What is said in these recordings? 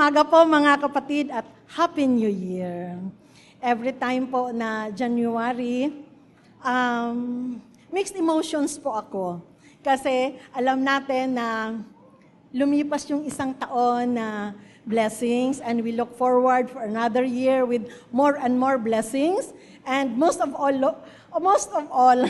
Umaga po mga kapatid at Happy New Year. Every time po na January, um, mixed emotions po ako. Kasi alam natin na lumipas yung isang taon na blessings and we look forward for another year with more and more blessings. And most of all, most of all,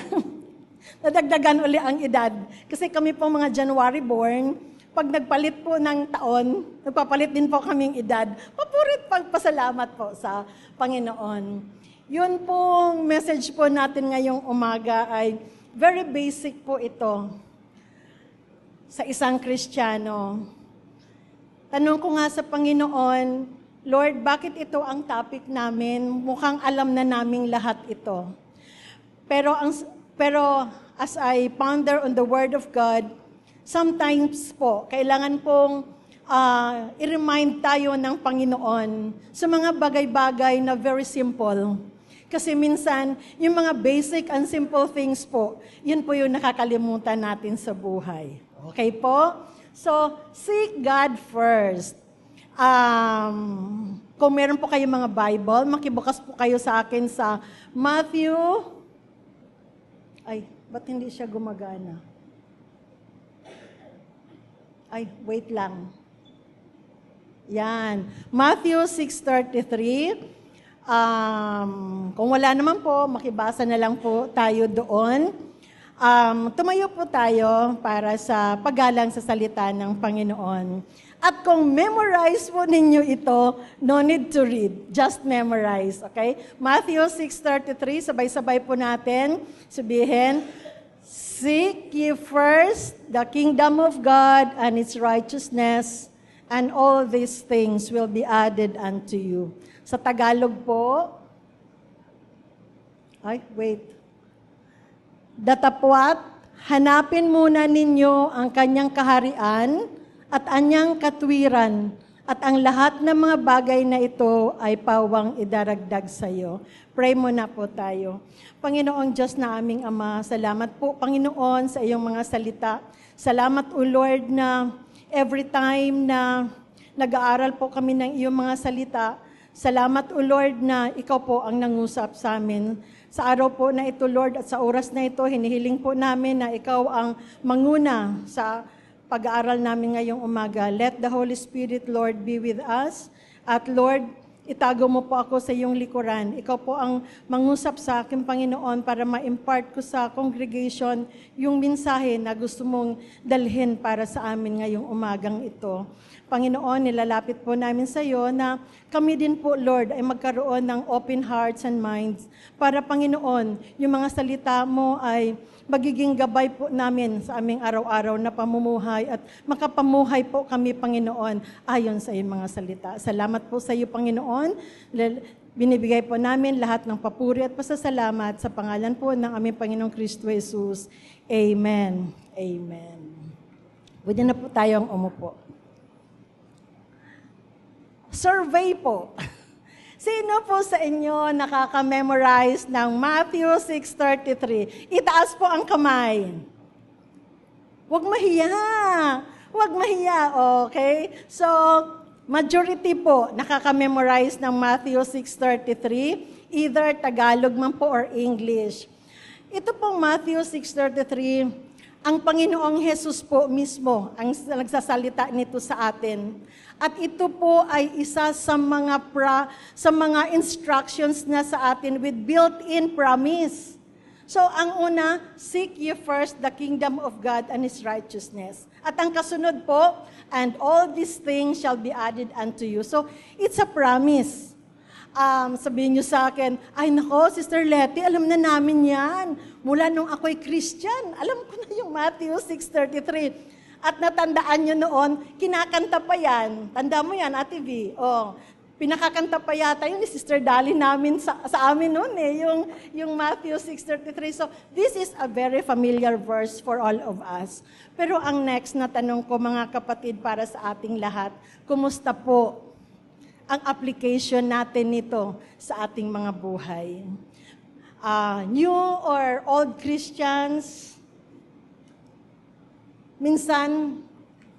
nadagdagan uli ang edad. Kasi kami po mga January born, pag nagpalit po ng taon, nagpapalit din po kaming edad. Papurit pagpasalamat po sa Panginoon. Yun pong message po natin ngayong umaga ay very basic po ito sa isang Kristiyano. Tanong ko nga sa Panginoon, Lord, bakit ito ang topic namin? Mukhang alam na naming lahat ito. Pero, ang, pero as I ponder on the Word of God, sometimes po, kailangan pong uh, i-remind tayo ng Panginoon sa mga bagay-bagay na very simple. Kasi minsan, yung mga basic and simple things po, yun po yung nakakalimutan natin sa buhay. Okay po? So, seek God first. Um, kung meron po kayo mga Bible, makibukas po kayo sa akin sa Matthew. Ay, ba't hindi siya gumagana? Ay, wait lang. Yan. Matthew 6.33. Um, kung wala naman po, makibasa na lang po tayo doon. Um, tumayo po tayo para sa paggalang sa salita ng Panginoon. At kung memorize po ninyo ito, no need to read. Just memorize, okay? Matthew 6.33, sabay-sabay po natin. Sabihin, Seek ye first the kingdom of God and its righteousness, and all these things will be added unto you. Sa Tagalog po, ay, wait. Datapwat, hanapin muna ninyo ang kanyang kaharian at anyang katwiran at ang lahat ng mga bagay na ito ay pawang idaragdag sa iyo. Pray muna po tayo. Panginoong Diyos na aming Ama, salamat po Panginoon sa iyong mga salita. Salamat o Lord na every time na nag-aaral po kami ng iyong mga salita, salamat o Lord na ikaw po ang nangusap sa amin sa araw po na ito, Lord, at sa oras na ito, hinihiling po namin na ikaw ang manguna sa pag-aaral namin ngayong umaga. Let the Holy Spirit, Lord, be with us. At Lord, itago mo po ako sa iyong likuran. Ikaw po ang mangusap sa akin, Panginoon, para ma-impart ko sa congregation yung mensahe na gusto mong dalhin para sa amin ngayong umagang ito. Panginoon, nilalapit po namin sa iyo na kami din po, Lord, ay magkaroon ng open hearts and minds para, Panginoon, yung mga salita mo ay magiging gabay po namin sa aming araw-araw na pamumuhay at makapamuhay po kami, Panginoon, ayon sa iyong mga salita. Salamat po sa iyo, Panginoon. Binibigay po namin lahat ng papuri at pasasalamat sa pangalan po ng aming Panginoong Kristo Jesus. Amen. Amen. Pwede na po tayong umupo. Survey po. Sino po sa inyo nakaka-memorize ng Matthew 6.33? Itaas po ang kamay. Huwag mahiya. Huwag mahiya, okay? So, majority po nakaka-memorize ng Matthew 6.33, either Tagalog man po or English. Ito pong Matthew 6.33, ang Panginoong Jesus po mismo ang nagsasalita nito sa atin. At ito po ay isa sa mga pra, sa mga instructions na sa atin with built-in promise. So ang una, seek ye first the kingdom of God and His righteousness. At ang kasunod po, and all these things shall be added unto you. So it's a promise. Um, sabihin nyo sa akin, ay nako, Sister Letty, alam na namin yan. Mula nung ako'y Christian, alam ko na yung Matthew 6.33. At natandaan nyo noon, kinakanta pa yan. Tanda mo yan, Ate V. Oh, pinakakanta pa yata yun ni Sister Dali namin sa, sa amin noon eh, yung, yung Matthew 6.33. So, this is a very familiar verse for all of us. Pero ang next na tanong ko, mga kapatid, para sa ating lahat, kumusta po ang application natin nito sa ating mga buhay? Uh, new or old Christians, minsan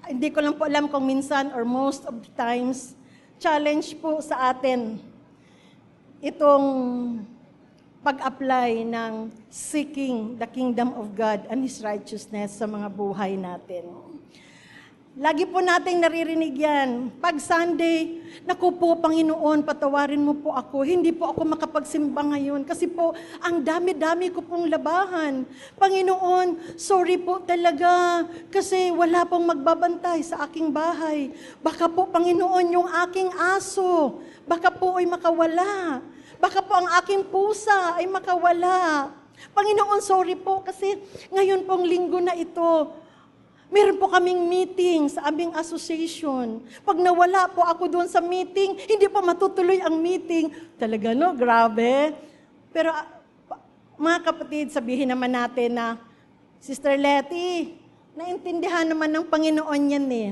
hindi ko lang po alam kung minsan or most of the times, challenge po sa atin itong pag-apply ng seeking the kingdom of God and His righteousness sa mga buhay natin. Lagi po nating naririnig yan. Pag Sunday, naku po, Panginoon, patawarin mo po ako. Hindi po ako makapagsimba ngayon kasi po, ang dami-dami ko pong labahan. Panginoon, sorry po talaga kasi wala pong magbabantay sa aking bahay. Baka po, Panginoon, yung aking aso, baka po ay makawala. Baka po ang aking pusa ay makawala. Panginoon, sorry po kasi ngayon pong linggo na ito, Meron po kaming meeting sa aming association. Pag nawala po ako doon sa meeting, hindi po matutuloy ang meeting. Talaga no, grabe. Pero uh, mga kapatid, sabihin naman natin na, Sister Letty, naintindihan naman ng Panginoon yan eh.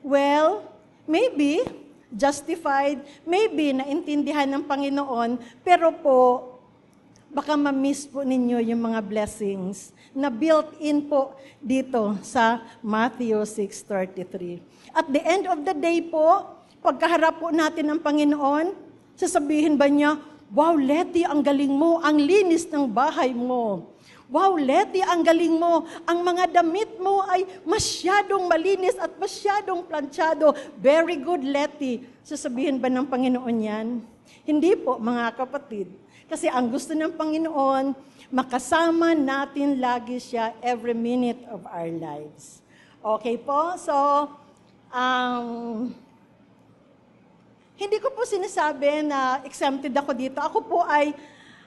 Well, maybe, justified, maybe naintindihan ng Panginoon, pero po, baka ma-miss po ninyo yung mga blessings na built-in po dito sa Matthew 6.33. At the end of the day po, pagkaharap po natin ng Panginoon, sasabihin ba niya, Wow, Letty, ang galing mo, ang linis ng bahay mo. Wow, Letty, ang galing mo. Ang mga damit mo ay masyadong malinis at masyadong planchado. Very good, Letty. Sasabihin ba ng Panginoon yan? Hindi po, mga kapatid. Kasi ang gusto ng Panginoon, makasama natin lagi siya every minute of our lives. Okay po? So, um, hindi ko po sinasabi na exempted ako dito. Ako po ay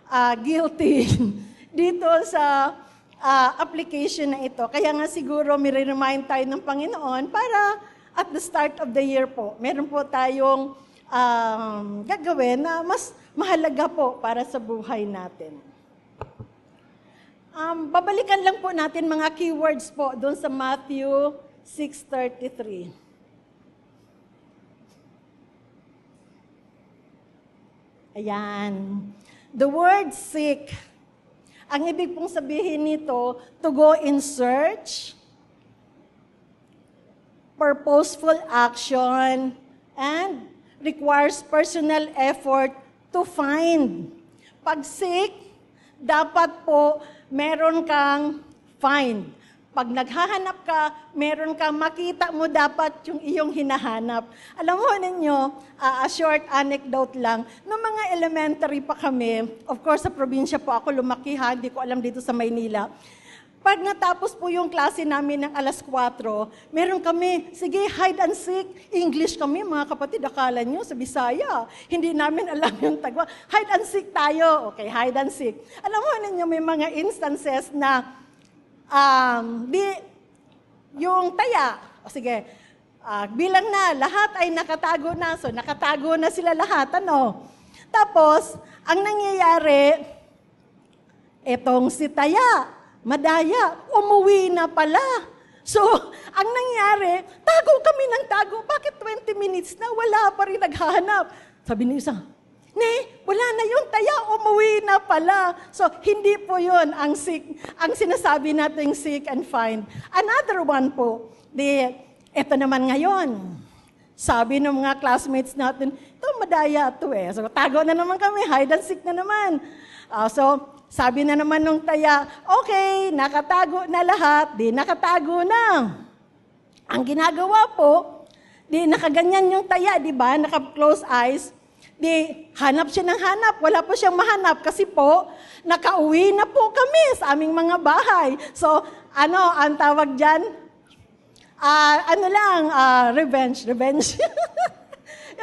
uh, guilty dito sa uh, application na ito. Kaya nga siguro may-remind tayo ng Panginoon para at the start of the year po, meron po tayong um, gagawin na mas mahalaga po para sa buhay natin. Um, babalikan lang po natin mga keywords po doon sa Matthew 6.33. Ayan. The word seek. Ang ibig pong sabihin nito, to go in search, purposeful action, and requires personal effort to find. Pag seek, dapat po meron kang find. Pag naghahanap ka, meron kang makita mo dapat yung iyong hinahanap. Alam mo ninyo, uh, a short anecdote lang, noong mga elementary pa kami, of course sa probinsya po ako lumaki ha, hindi ko alam dito sa Maynila. Pag natapos po yung klase namin ng alas 4, meron kami, sige, hide and seek. English kami, mga kapatid, akala nyo sa Bisaya. Hindi namin alam yung tagwa. Hide and seek tayo. Okay, hide and seek. Alam mo ninyo, may mga instances na um, di, yung taya, o sige, uh, bilang na, lahat ay nakatago na. So, nakatago na sila lahat, ano? Tapos, ang nangyayari, etong si Taya, madaya, umuwi na pala. So, ang nangyari, tago kami ng tago. Bakit 20 minutes na wala pa rin naghahanap? Sabi ni isa, Ne, wala na yung taya, umuwi na pala. So, hindi po yon ang seek, ang sinasabi nating seek and find. Another one po, di, eto naman ngayon. Sabi ng mga classmates natin, ito madaya to eh. So, tago na naman kami, hide and seek na naman. Uh, so, sabi na naman nung taya, okay, nakatago na lahat, di nakatago na. Ang ginagawa po, di nakaganyan yung taya, di ba? Naka-close eyes. Di hanap siya ng hanap, wala po siyang mahanap kasi po, nakauwi na po kami sa aming mga bahay. So, ano, ang tawag dyan? Uh, ano lang, uh, revenge, revenge.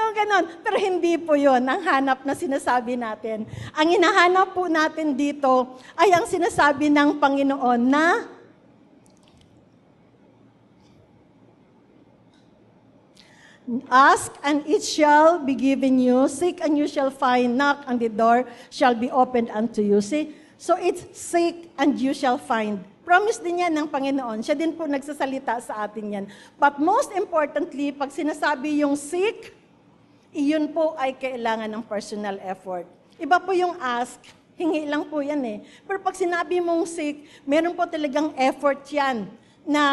Yung ganon. Pero hindi po yon ang hanap na sinasabi natin. Ang hinahanap po natin dito ay ang sinasabi ng Panginoon na Ask and it shall be given you. Seek and you shall find. Knock and the door shall be opened unto you. See? So it's seek and you shall find. Promise din yan ng Panginoon. Siya din po nagsasalita sa atin yan. But most importantly, pag sinasabi yung seek, iyon po ay kailangan ng personal effort. Iba po yung ask, hingi lang po yan eh. Pero pag sinabi mong seek, meron po talagang effort yan na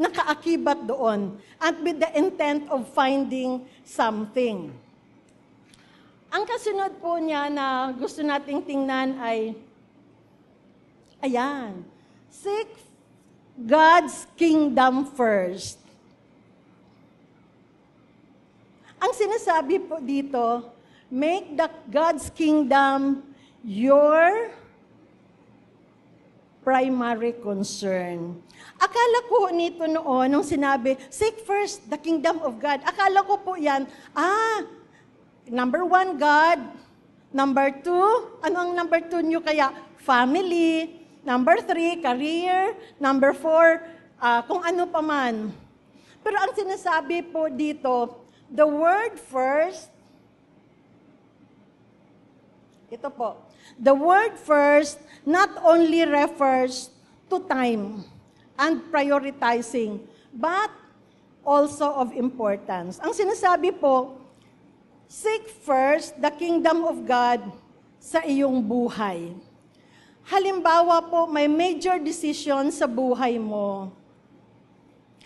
nakaakibat doon and with the intent of finding something. Ang kasunod po niya na gusto nating tingnan ay, ayan, seek God's kingdom first. Ang sinasabi po dito, make the God's kingdom your primary concern. Akala ko nito noon, nung sinabi, seek first the kingdom of God. Akala ko po yan, ah, number one, God. Number two, ano ang number two nyo kaya? Family. Number three, career. Number four, uh, kung ano pa man. Pero ang sinasabi po dito, the word first, ito po, the word first not only refers to time, and prioritizing, but also of importance. Ang sinasabi po, seek first the kingdom of God sa iyong buhay. Halimbawa po, may major decision sa buhay mo.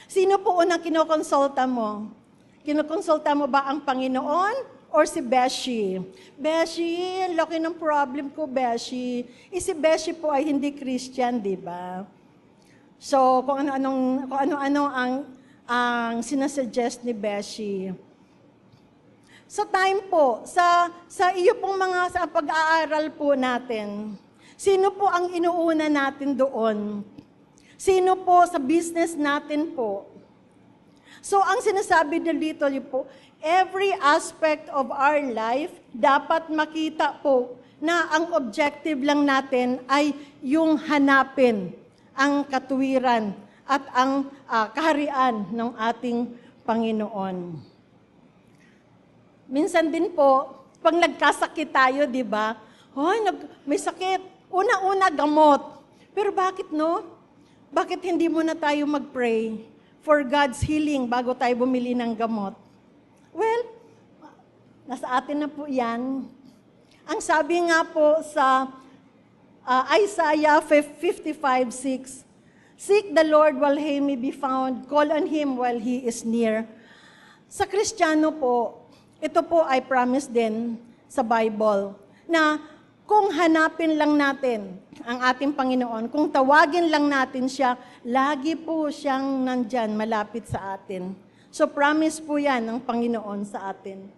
Sino po unang kinokonsulta mo? Kinokonsulta mo ba ang Panginoon or si Beshi? Beshi, laki ng problem ko, Beshi. E si Beshi po ay hindi Christian, di ba? So, kung ano-anong kung ano-ano ang ang sinasuggest ni Beshi. Sa time po, sa sa iyo pong mga sa pag-aaral po natin, sino po ang inuuna natin doon? Sino po sa business natin po? So, ang sinasabi dito po, every aspect of our life dapat makita po na ang objective lang natin ay yung hanapin ang katuwiran at ang uh, kaharian ng ating Panginoon. Minsan din po, pag nagkasakit tayo, di ba? Hoy, nag, may sakit. Una-una, gamot. Pero bakit no? Bakit hindi muna tayo mag-pray for God's healing bago tayo bumili ng gamot? Well, nasa atin na po yan. Ang sabi nga po sa uh, Isaiah 55:6. Seek the Lord while he may be found, call on him while he is near. Sa Kristiyano po, ito po ay promise din sa Bible na kung hanapin lang natin ang ating Panginoon, kung tawagin lang natin siya, lagi po siyang nandyan, malapit sa atin. So promise po yan ng Panginoon sa atin.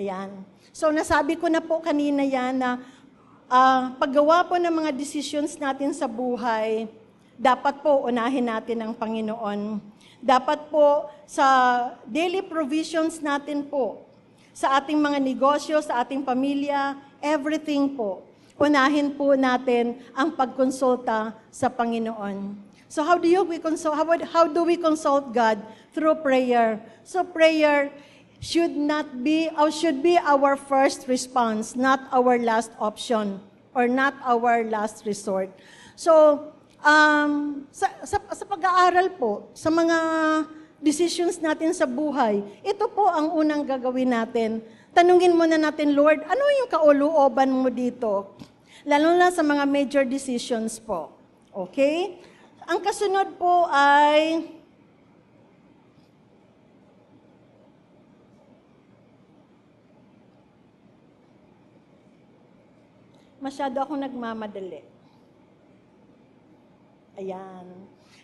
Ayan. So nasabi ko na po kanina yan na uh, paggawa po ng mga decisions natin sa buhay, dapat po unahin natin ang Panginoon. Dapat po sa daily provisions natin po, sa ating mga negosyo, sa ating pamilya, everything po, unahin po natin ang pagkonsulta sa Panginoon. So how do you we consult how, how do we consult God through prayer? So prayer should not be or should be our first response, not our last option or not our last resort. So, um, sa, sa, sa pag-aaral po, sa mga decisions natin sa buhay, ito po ang unang gagawin natin. Tanungin muna natin, Lord, ano yung kauluoban mo dito? Lalo na sa mga major decisions po. Okay? Ang kasunod po ay masyado ako nagmamadali. Ayan.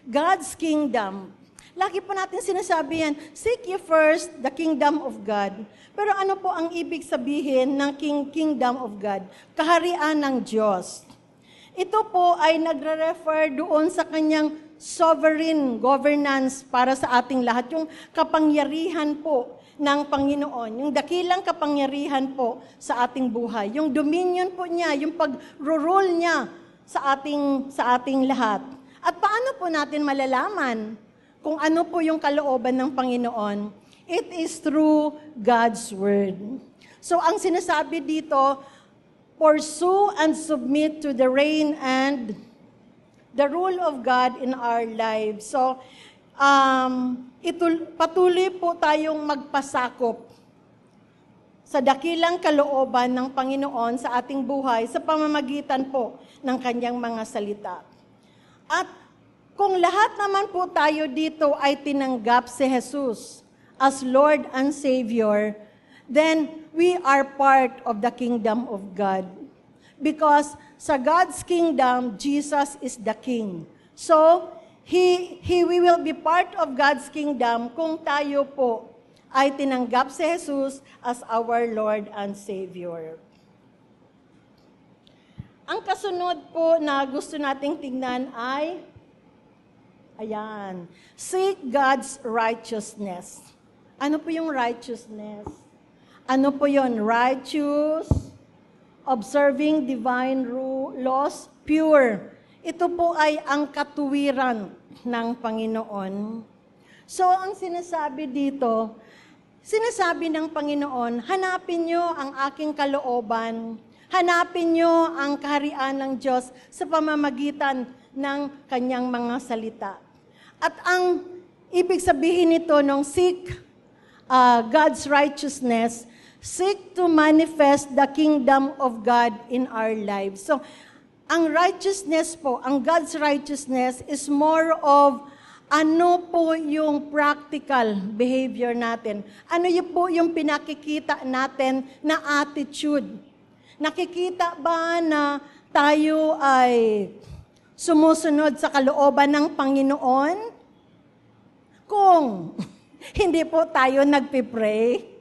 God's kingdom. Lagi po natin sinasabi yan, seek ye first the kingdom of God. Pero ano po ang ibig sabihin ng king, kingdom of God? Kaharian ng Diyos. Ito po ay nagre-refer doon sa kanyang sovereign governance para sa ating lahat. Yung kapangyarihan po ng Panginoon, yung dakilang kapangyarihan po sa ating buhay, yung dominion po niya, yung pag-rule niya sa ating sa ating lahat. At paano po natin malalaman kung ano po yung kalooban ng Panginoon? It is through God's word. So ang sinasabi dito, pursue and submit to the reign and the rule of God in our lives. So um, itul- patuloy po tayong magpasakop sa dakilang kalooban ng Panginoon sa ating buhay sa pamamagitan po ng kanyang mga salita. At kung lahat naman po tayo dito ay tinanggap si Jesus as Lord and Savior, then we are part of the kingdom of God. Because sa God's kingdom, Jesus is the King. So, he, he, we will be part of God's kingdom kung tayo po ay tinanggap si Jesus as our Lord and Savior. Ang kasunod po na gusto nating tingnan ay, ayan, seek God's righteousness. Ano po yung righteousness? Ano po yon? Righteous, observing divine laws, pure. Ito po ay ang katuwiran ng Panginoon. So, ang sinasabi dito, sinasabi ng Panginoon, hanapin nyo ang aking kalooban, hanapin nyo ang kaharian ng Diyos sa pamamagitan ng kanyang mga salita. At ang ibig sabihin nito nung seek uh, God's righteousness, seek to manifest the kingdom of God in our lives. So, ang righteousness po, ang God's righteousness is more of ano po yung practical behavior natin. Ano yung po yung pinakikita natin na attitude. Nakikita ba na tayo ay sumusunod sa kalooban ng Panginoon? Kung hindi po tayo nagpipray,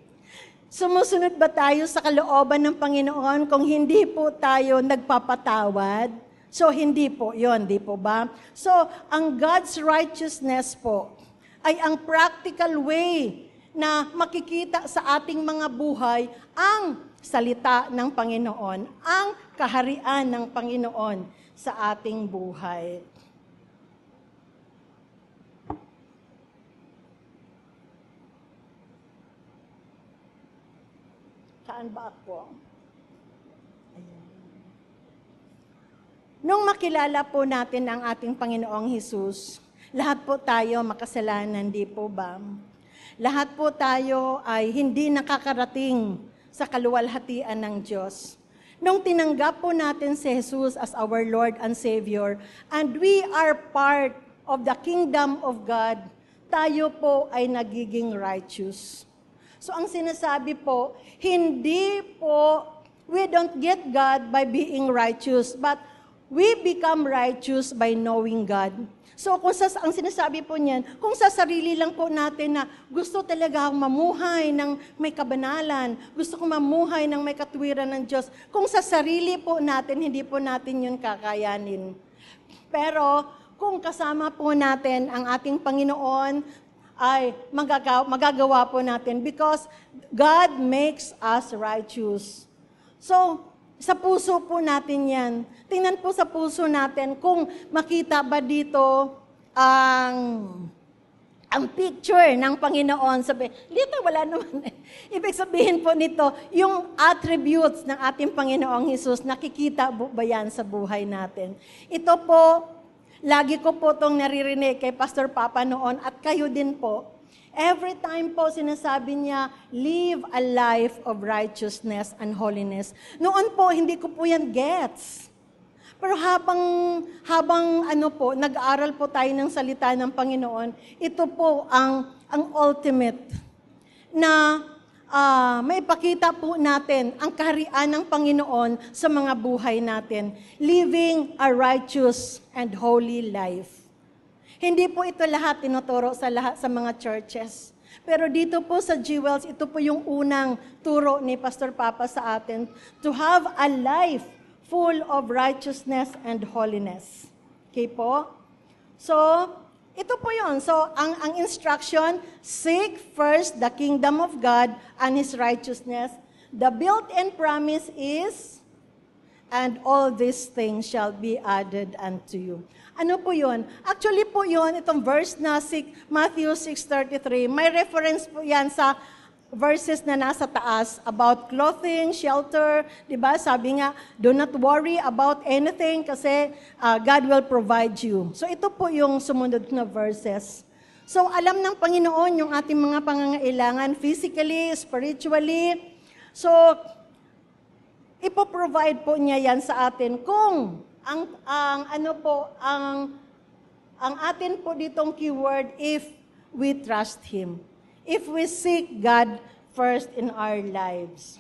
Sumusunod ba tayo sa kalooban ng Panginoon kung hindi po tayo nagpapatawad? So, hindi po yon di po ba? So, ang God's righteousness po ay ang practical way na makikita sa ating mga buhay ang salita ng Panginoon, ang kaharian ng Panginoon sa ating buhay. Saan ba ako? Nung makilala po natin ang ating Panginoong Hesus, lahat po tayo makasalanan, di po ba? Lahat po tayo ay hindi nakakarating sa kaluwalhatian ng Diyos. Nung tinanggap po natin si Jesus as our Lord and Savior, and we are part of the kingdom of God, tayo po ay nagiging righteous. So ang sinasabi po, hindi po, we don't get God by being righteous, but we become righteous by knowing God. So kung sa, ang sinasabi po niyan, kung sa sarili lang po natin na gusto talaga akong mamuhay ng may kabanalan, gusto kong mamuhay ng may katwiran ng Diyos, kung sa sarili po natin, hindi po natin yun kakayanin. Pero kung kasama po natin ang ating Panginoon, ay magagawa, magagawa po natin because God makes us righteous. So, sa puso po natin yan. Tingnan po sa puso natin kung makita ba dito ang ang picture ng Panginoon. Sabi, dito wala naman. Ibig sabihin po nito, yung attributes ng ating Panginoong Hesus, nakikita ba yan sa buhay natin? Ito po, Lagi ko po itong naririnig kay Pastor Papa noon at kayo din po. Every time po sinasabi niya, live a life of righteousness and holiness. Noon po, hindi ko po yan gets. Pero habang, habang ano po, nag-aaral po tayo ng salita ng Panginoon, ito po ang, ang ultimate na uh, may pakita po natin ang kaharian ng Panginoon sa mga buhay natin. Living a righteous and holy life. Hindi po ito lahat tinuturo sa lahat sa mga churches. Pero dito po sa Jewels, ito po yung unang turo ni Pastor Papa sa atin to have a life full of righteousness and holiness. Okay po? So, ito po yon. So, ang, ang instruction, seek first the kingdom of God and His righteousness. The built-in promise is, and all these things shall be added unto you. Ano po yon? Actually po yon itong verse na Matthew 6.33, may reference po yan sa verses na nasa taas about clothing, shelter, 'di ba? Sabi nga, do not worry about anything kasi uh, God will provide you. So ito po yung sumunod na verses. So alam ng Panginoon yung ating mga pangangailangan physically, spiritually. So, ipoprovide po niya yan sa atin kung ang, ang ano po, ang, ang atin po ditong keyword, if we trust Him. If we seek God first in our lives.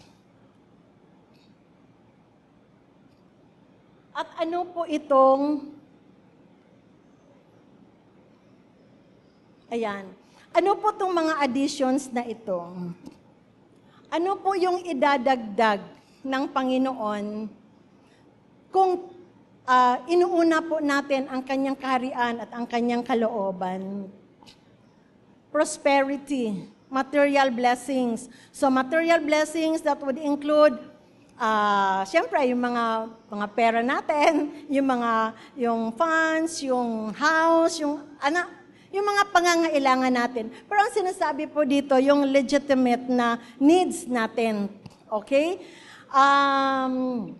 At ano po itong Ayan. Ano po itong mga additions na ito? Ano po yung idadagdag ng Panginoon kung uh, inuuna po natin ang kanyang kaharian at ang kanyang kalooban? Prosperity, material blessings. So material blessings that would include uh, siyempre yung mga mga pera natin, yung mga yung funds, yung house, yung anak yung mga pangangailangan natin. Pero ang sinasabi po dito, yung legitimate na needs natin. Okay? Um,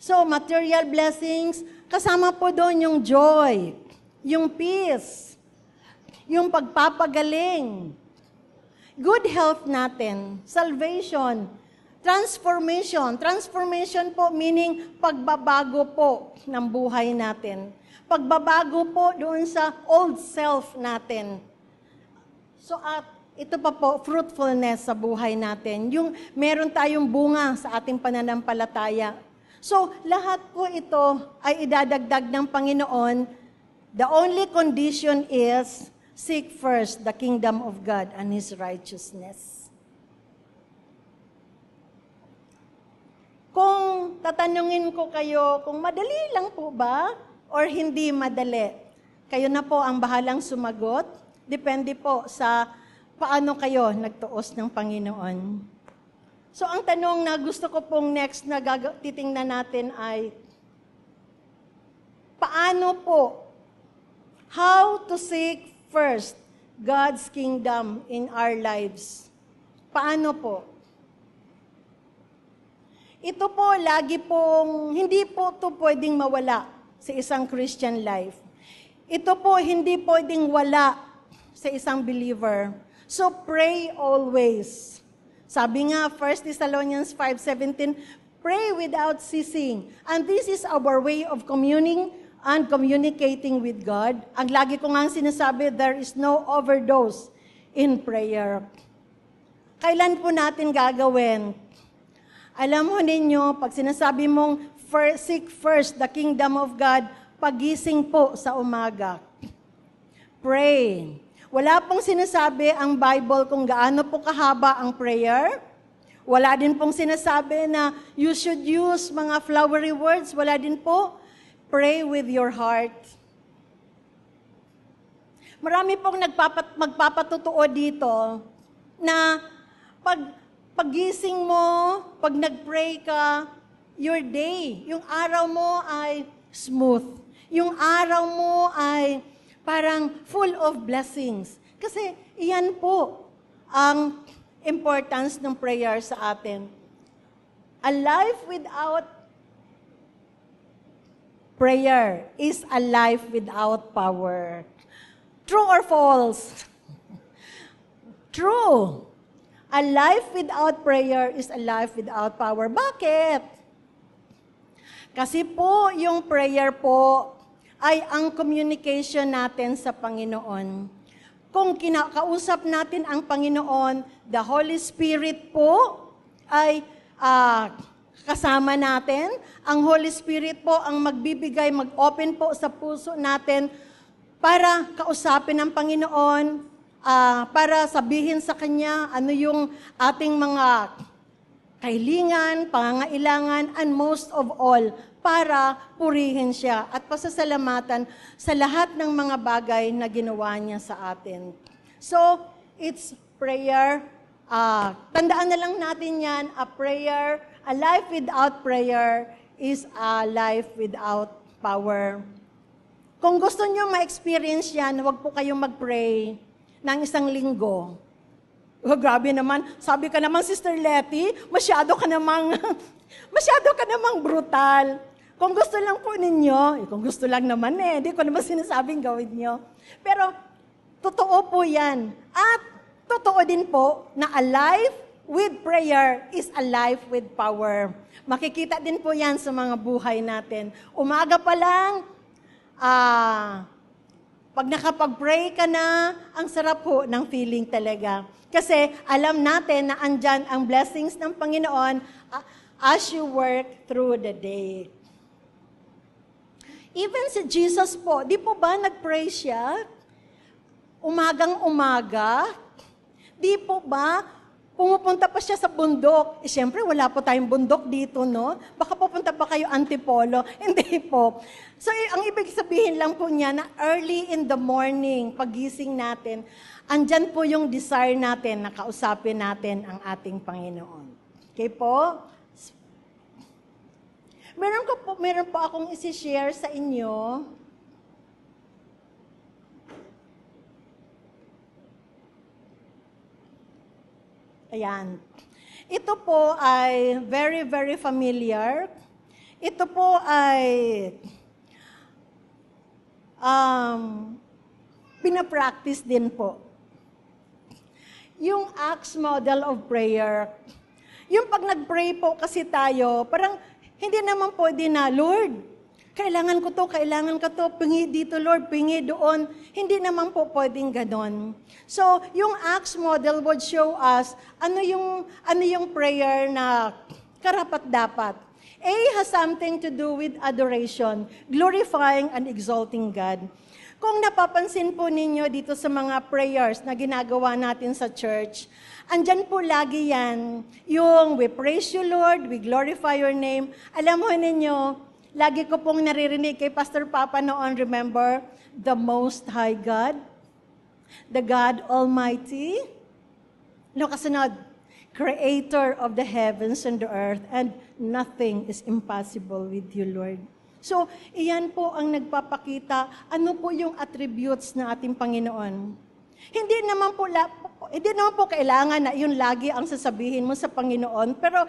so, material blessings, kasama po doon yung joy, yung peace, yung pagpapagaling, good health natin, salvation, transformation. Transformation po meaning pagbabago po ng buhay natin pagbabago po doon sa old self natin. So at ito pa po, fruitfulness sa buhay natin. Yung meron tayong bunga sa ating pananampalataya. So, lahat po ito ay idadagdag ng Panginoon. The only condition is, seek first the kingdom of God and His righteousness. Kung tatanungin ko kayo, kung madali lang po ba or hindi madali? Kayo na po ang bahalang sumagot. Depende po sa paano kayo nagtuos ng Panginoon. So ang tanong na gusto ko pong next na titingnan natin ay, paano po, how to seek first God's kingdom in our lives? Paano po? Ito po, lagi pong, hindi po to pwedeng mawala sa isang Christian life. Ito po hindi pwedeng wala sa isang believer. So pray always. Sabi nga 1 Thessalonians 5:17, pray without ceasing. And this is our way of communing and communicating with God. Ang lagi ko nga sinasabi, there is no overdose in prayer. Kailan po natin gagawin? Alam mo ninyo, pag sinasabi mong first, seek first the kingdom of God, pagising po sa umaga. Pray. Wala pong sinasabi ang Bible kung gaano po kahaba ang prayer. Wala din pong sinasabi na you should use mga flowery words. Wala din po. Pray with your heart. Marami pong nagpapat, magpapatutuo dito na pag pagising mo, pag nag-pray ka, your day, yung araw mo ay smooth. Yung araw mo ay parang full of blessings. Kasi iyan po ang importance ng prayer sa atin. A life without prayer is a life without power. True or false? True. A life without prayer is a life without power. Bakit? Kasi po, yung prayer po ay ang communication natin sa Panginoon. Kung kinakausap natin ang Panginoon, the Holy Spirit po ay uh, kasama natin. Ang Holy Spirit po ang magbibigay, mag-open po sa puso natin para kausapin ang Panginoon, uh, para sabihin sa Kanya ano yung ating mga kahilingan, pangangailangan, and most of all, para purihin siya at pasasalamatan sa lahat ng mga bagay na ginawa niya sa atin. So, it's prayer. Uh, tandaan na lang natin yan, a prayer, a life without prayer is a life without power. Kung gusto niyo ma-experience yan, huwag po kayong mag-pray ng isang linggo Oh, grabe naman. Sabi ka naman, Sister Letty, masyado ka namang, masyado ka namang brutal. Kung gusto lang po ninyo, eh, kung gusto lang naman eh, hindi ko naman sinasabing gawin nyo. Pero, totoo po yan. At, totoo din po na a life with prayer is a life with power. Makikita din po yan sa mga buhay natin. Umaga pa lang, ah, pag nakapag-pray ka na, ang sarap po ng feeling talaga. Kasi alam natin na andyan ang blessings ng Panginoon as you work through the day. Even si Jesus po, di po ba nag-pray siya? Umagang umaga? Di po ba pumupunta pa siya sa bundok? Eh, Siyempre, wala po tayong bundok dito, no? Baka pupunta pa kayo Antipolo. Hindi po. So, eh, ang ibig sabihin lang po niya na early in the morning, pagising natin, andyan po yung desire natin na kausapin natin ang ating Panginoon. Okay po? Meron, ko po, meron po akong isi-share sa inyo. Ayan. Ito po ay very, very familiar. Ito po ay um, pinapractice din po. Yung Acts model of prayer, yung pag nag-pray po kasi tayo, parang hindi naman pwede na, Lord, kailangan ko to, kailangan ko to, pingi dito, Lord, pingi doon. Hindi naman po pwedeng ganon. So, yung Acts model would show us ano yung, ano yung prayer na karapat dapat. A has something to do with adoration, glorifying and exalting God. Kung napapansin po ninyo dito sa mga prayers na ginagawa natin sa church, andyan po lagi yan, yung we praise you Lord, we glorify your name. Alam mo ninyo, lagi ko pong naririnig kay Pastor Papa noon, remember, the Most High God, the God Almighty. No, kasunod, Creator of the heavens and the earth, and nothing is impossible with you, Lord. So, iyan po ang nagpapakita, ano po yung attributes ng ating Panginoon. Hindi naman po, la, hindi naman po kailangan na yun lagi ang sasabihin mo sa Panginoon, pero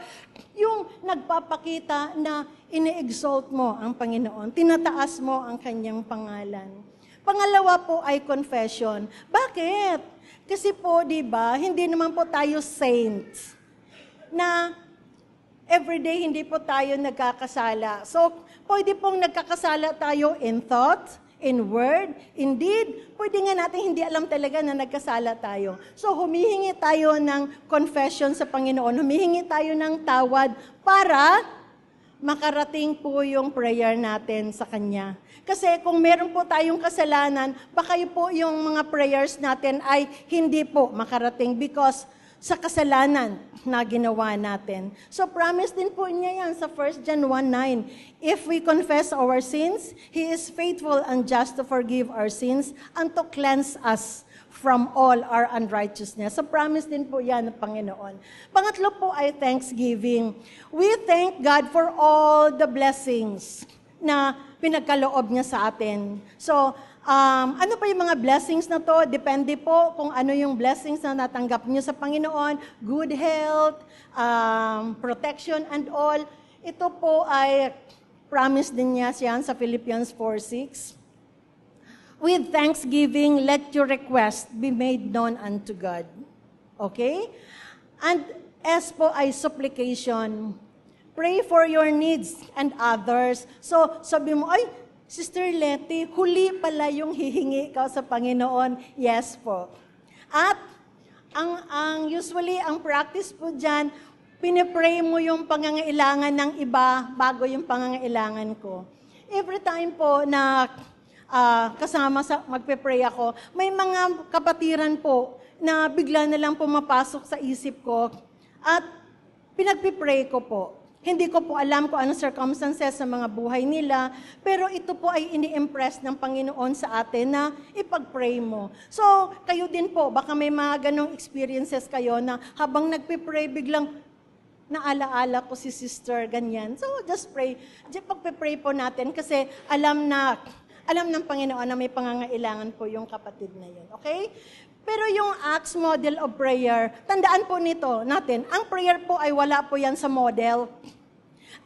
yung nagpapakita na ini-exalt mo ang Panginoon, tinataas mo ang kanyang pangalan. Pangalawa po ay confession. Bakit? Kasi po, di ba, hindi naman po tayo saints na everyday hindi po tayo nagkakasala. So, pwede pong nagkakasala tayo in thought, in word, in deed. Pwede nga natin hindi alam talaga na nagkasala tayo. So, humihingi tayo ng confession sa Panginoon. Humihingi tayo ng tawad para makarating po yung prayer natin sa Kanya. Kasi kung meron po tayong kasalanan, baka po yung mga prayers natin ay hindi po makarating because sa kasalanan na ginawa natin. So promise din po niya yan sa 1 John 1.9. If we confess our sins, He is faithful and just to forgive our sins and to cleanse us from all our unrighteousness. So promise din po yan ng Panginoon. Pangatlo po ay thanksgiving. We thank God for all the blessings na pinagkaloob niya sa atin. So, um, ano pa yung mga blessings na to? Depende po kung ano yung blessings na natanggap niyo sa Panginoon. Good health, um, protection and all. Ito po ay promise din niya siyan sa Philippians 4.6. With thanksgiving, let your request be made known unto God. Okay? And S po ay supplication. Pray for your needs and others. So, sabi mo, ay, Sister Letty, huli pala yung hihingi ka sa Panginoon. Yes po. At, ang, ang usually, ang practice po dyan, pinipray mo yung pangangailangan ng iba bago yung pangangailangan ko. Every time po na uh, kasama sa magpe-pray ako, may mga kapatiran po na bigla na lang pumapasok sa isip ko at pinagpipray ko po. Hindi ko po alam kung anong circumstances sa mga buhay nila, pero ito po ay ini-impress ng Panginoon sa atin na ipag-pray mo. So, kayo din po, baka may mga ganong experiences kayo na habang nagpe-pray, biglang naalaala ko si sister, ganyan. So, just pray. Pagpe-pray po natin kasi alam na, alam ng Panginoon na may pangangailangan po yung kapatid na yun. Okay? Pero yung Acts model of prayer, tandaan po nito natin, ang prayer po ay wala po yan sa model.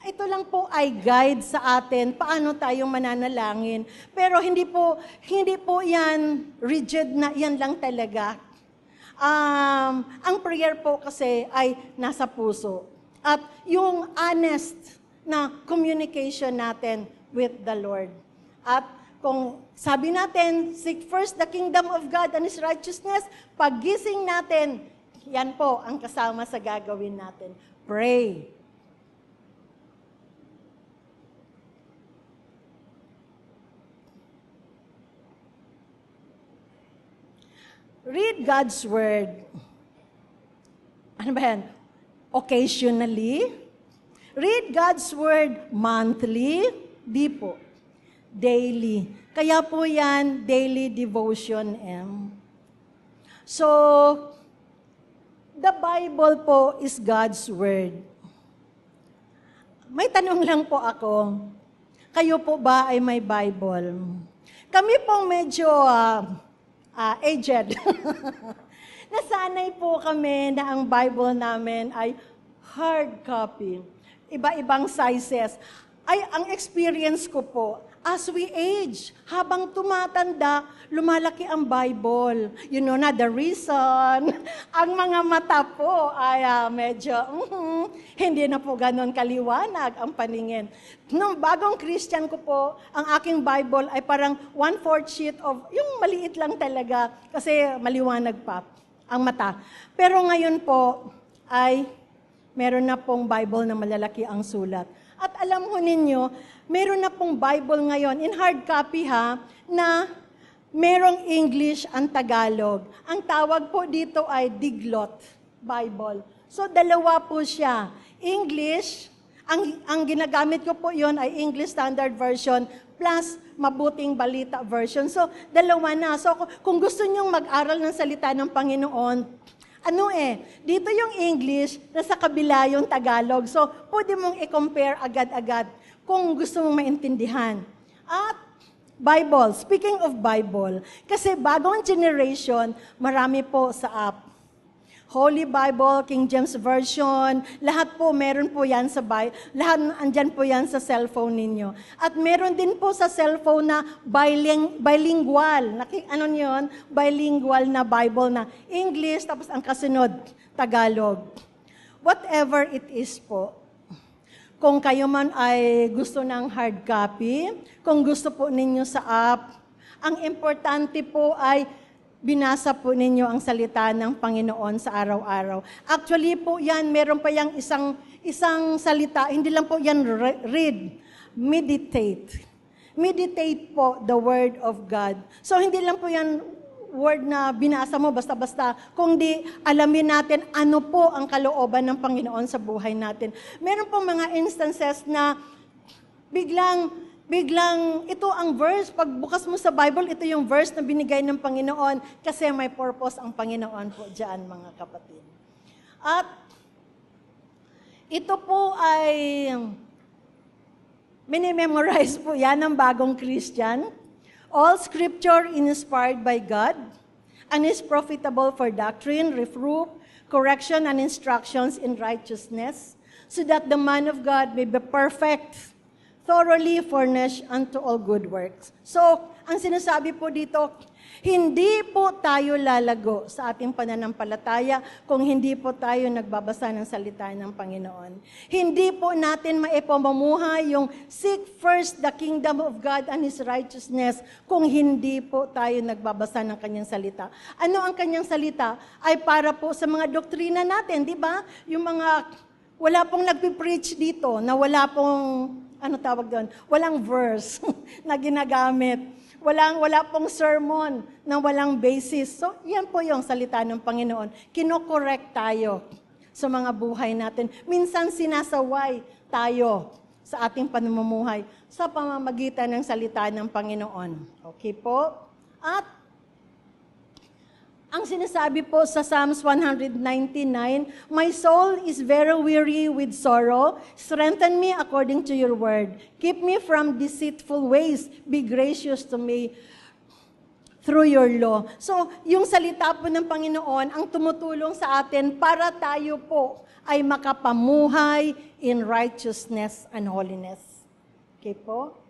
Ito lang po ay guide sa atin paano tayong mananalangin. Pero hindi po hindi po yan rigid na yan lang talaga. Um, ang prayer po kasi ay nasa puso. At yung honest na communication natin with the Lord. At kung sabi natin, seek first the kingdom of God and His righteousness, paggising natin, yan po ang kasama sa gagawin natin. Pray. Read God's Word. Ano ba yan? Occasionally. Read God's Word monthly. Di po. Daily. Kaya po yan, daily devotion M. So, the Bible po is God's Word. May tanong lang po ako. Kayo po ba ay may Bible? Kami pong medyo uh, uh, aged. Nasanay po kami na ang Bible namin ay hard copy. Iba-ibang sizes. Ay, ang experience ko po, as we age, habang tumatanda, lumalaki ang Bible. You know na the reason. Ang mga mata po ay uh, medyo, mm, hindi na po ganon kaliwanag ang paningin. Nung bagong Christian ko po, ang aking Bible ay parang one-fourth sheet of, yung maliit lang talaga, kasi maliwanag pa ang mata. Pero ngayon po, ay meron na pong Bible na malalaki ang sulat. At alam ho ninyo, meron na pong Bible ngayon, in hard copy ha, na merong English ang Tagalog. Ang tawag po dito ay Diglot Bible. So dalawa po siya. English, ang, ang ginagamit ko po yon ay English Standard Version plus Mabuting Balita Version. So dalawa na. So kung gusto nyong mag-aral ng salita ng Panginoon, ano eh, dito yung English, nasa kabila yung Tagalog. So, pwede mong i-compare agad-agad kung gusto mong maintindihan. At Bible, speaking of Bible, kasi bagong generation, marami po sa app. Holy Bible, King James Version, lahat po meron po yan sa Bible, lahat andyan po yan sa cellphone ninyo. At meron din po sa cellphone na biling, bilingual, Naki, ano yun? Bilingual na Bible na English, tapos ang kasunod, Tagalog. Whatever it is po, kung kayo man ay gusto ng hard copy, kung gusto po ninyo sa app, ang importante po ay binasa po ninyo ang salita ng Panginoon sa araw-araw. Actually po yan, meron pa yang isang, isang salita, hindi lang po yan read, meditate. Meditate po the Word of God. So hindi lang po yan word na binasa mo basta-basta, kung di alamin natin ano po ang kalooban ng Panginoon sa buhay natin. Meron po mga instances na biglang biglang ito ang verse, pag bukas mo sa Bible, ito yung verse na binigay ng Panginoon kasi may purpose ang Panginoon po dyan, mga kapatid. At ito po ay minimemorize po yan ng bagong Christian. All scripture inspired by God and is profitable for doctrine, reproof, correction, and instructions in righteousness, so that the man of God may be perfect, thoroughly furnished unto all good works. So, ang sinasabi po dito, hindi po tayo lalago sa ating pananampalataya kung hindi po tayo nagbabasa ng salita ng Panginoon. Hindi po natin maipamamuhay yung seek first the kingdom of God and His righteousness kung hindi po tayo nagbabasa ng kanyang salita. Ano ang kanyang salita? Ay para po sa mga doktrina natin, di ba? Yung mga, wala pong nagpipreach dito na wala pong ano tawag doon? Walang verse na ginagamit. Walang, wala pong sermon na walang basis. So, yan po yung salita ng Panginoon. Kinokorek tayo sa mga buhay natin. Minsan sinasaway tayo sa ating panumumuhay sa pamamagitan ng salita ng Panginoon. Okay po? At ang sinasabi po sa Psalms 199, My soul is very weary with sorrow. Strengthen me according to your word. Keep me from deceitful ways. Be gracious to me through your law. So, yung salita po ng Panginoon ang tumutulong sa atin para tayo po ay makapamuhay in righteousness and holiness. Okay po?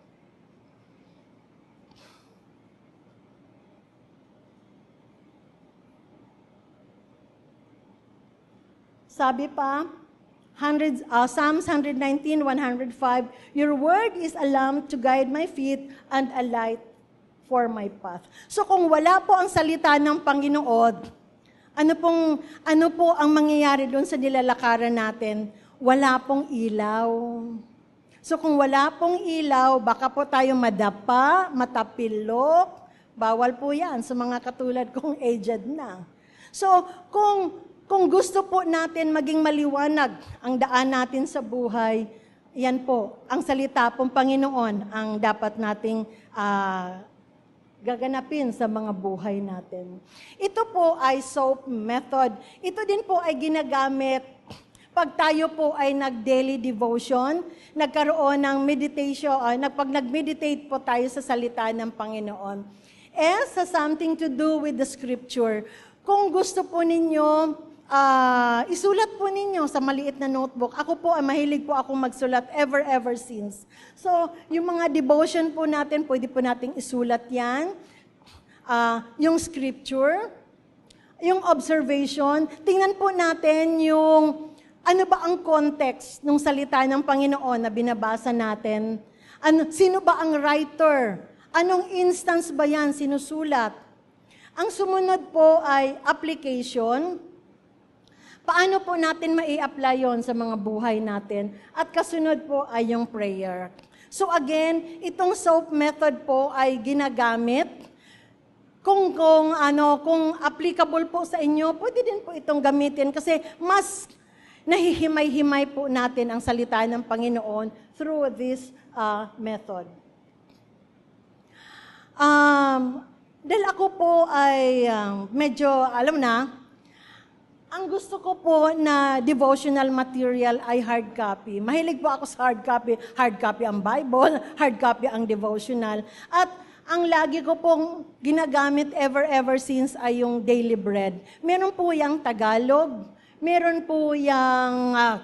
Sabi pa, 100, uh, Psalms 119, 105, Your word is a lamp to guide my feet and a light for my path. So kung wala po ang salita ng Panginoon, ano pong ano po ang mangyayari doon sa nilalakaran natin? Wala pong ilaw. So kung wala pong ilaw, baka po tayo madapa, matapilok. Bawal po yan sa mga katulad kong aged na. So kung kung gusto po natin maging maliwanag ang daan natin sa buhay, yan po, ang salita pong Panginoon ang dapat nating uh, gaganapin sa mga buhay natin. Ito po ay soap method. Ito din po ay ginagamit pag tayo po ay nag-daily devotion, nagkaroon ng meditation, uh, pag nag-meditate po tayo sa salita ng Panginoon. As has something to do with the scripture. Kung gusto po ninyo uh, isulat po ninyo sa maliit na notebook. Ako po, ay mahilig po akong magsulat ever, ever since. So, yung mga devotion po natin, pwede po nating isulat yan. Uh, yung scripture, yung observation, tingnan po natin yung ano ba ang context ng salita ng Panginoon na binabasa natin. Ano, sino ba ang writer? Anong instance ba yan sinusulat? Ang sumunod po ay application, Paano po natin mai-apply yon sa mga buhay natin? At kasunod po ay yung prayer. So again, itong soap method po ay ginagamit kung kung ano kung applicable po sa inyo, pwede din po itong gamitin kasi mas nahihimay-himay po natin ang salita ng Panginoon through this uh, method. Um, dahil ako po ay um, medyo, alam na, ang gusto ko po na devotional material ay hard copy. Mahilig po ako sa hard copy. Hard copy ang Bible, hard copy ang devotional. At ang lagi ko pong ginagamit ever, ever since ay yung daily bread. Meron po yung Tagalog, meron po yung uh,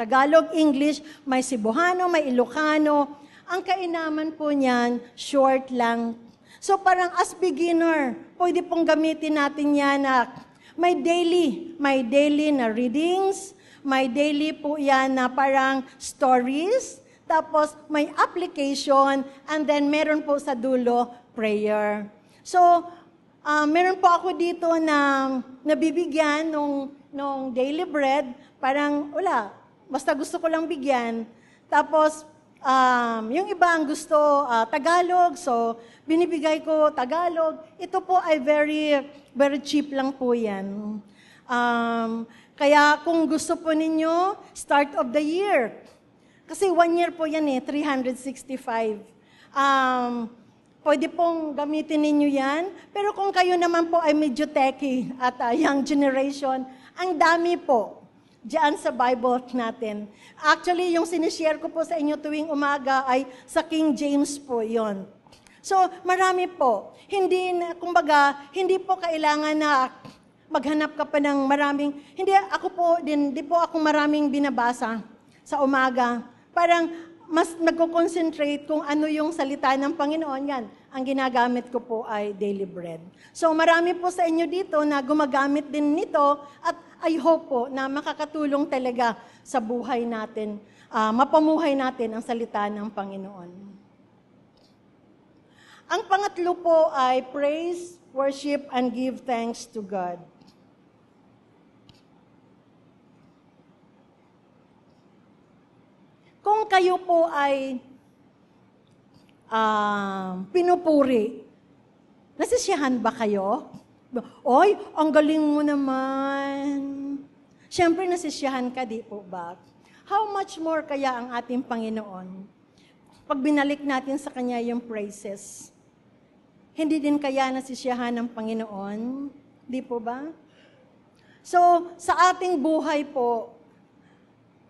Tagalog, English, may Cebuano, may Ilocano. Ang kainaman po niyan, short lang. So parang as beginner, pwede pong gamitin natin yan na may daily, may daily na readings, may daily po yan na parang stories, tapos may application, and then meron po sa dulo, prayer. So, uh, meron po ako dito na nabibigyan nung, nung daily bread, parang wala, basta gusto ko lang bigyan. Tapos, um, yung iba ang gusto uh, Tagalog, so binibigay ko Tagalog. Ito po ay very, very cheap lang po yan. Um, kaya kung gusto po ninyo, start of the year. Kasi one year po yan eh, 365. Um, pwede pong gamitin ninyo yan. Pero kung kayo naman po ay medyo techy at uh, young generation, ang dami po diyan sa Bible natin. Actually, yung sinishare ko po sa inyo tuwing umaga ay sa King James po yon. So, marami po. Hindi, kumbaga, hindi po kailangan na maghanap ka pa ng maraming, hindi ako po din, hindi po ako maraming binabasa sa umaga. Parang mas nagko-concentrate kung ano yung salita ng Panginoon yan. Ang ginagamit ko po ay daily bread. So marami po sa inyo dito na gumagamit din nito at I hope po na makakatulong talaga sa buhay natin, uh, mapamuhay natin ang salita ng Panginoon. Ang pangatlo po ay praise, worship, and give thanks to God. Kung kayo po ay uh, pinupuri, nasisiyahan ba kayo? Oy, ang galing mo naman. Siyempre, nasisiyahan ka, di po ba? How much more kaya ang ating Panginoon? Pag binalik natin sa Kanya yung praises, hindi din kaya nasisiyahan ng Panginoon? Di po ba? So, sa ating buhay po,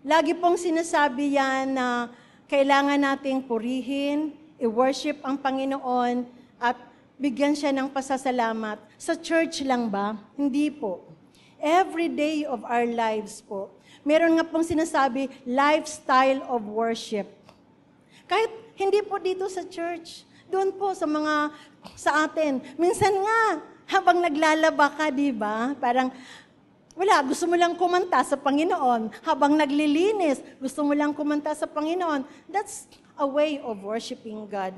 lagi pong sinasabi yan na kailangan nating purihin, i-worship ang Panginoon, at bigyan siya ng pasasalamat. Sa church lang ba? Hindi po. Every day of our lives po. Meron nga pong sinasabi, lifestyle of worship. Kahit hindi po dito sa church, doon po sa mga sa atin. Minsan nga, habang naglalaba ka, di ba? Parang Wala, gusto mo lang kumanta sa Panginoon. Habang naglilinis, gusto mo lang kumanta sa Panginoon. That's a way of worshiping God.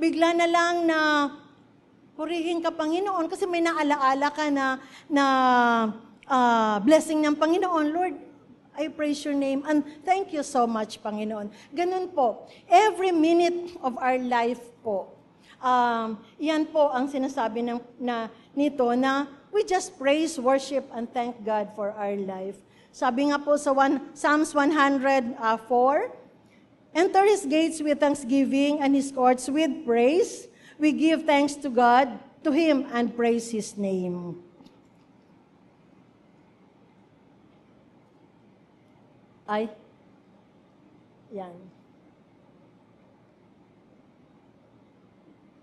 Bigla na lang na purihin ka Panginoon kasi may naalaala ka na, na uh, blessing ng Panginoon. Lord, I praise your name and thank you so much, Panginoon. Ganun po. Every minute of our life po, um, yan po ang sinasabi ng, na, nito na we just praise, worship, and thank God for our life. Sabi nga po sa one, Psalms 104, Enter His gates with thanksgiving and His courts with praise. We give thanks to God, to Him, and praise His name. Ay, yan.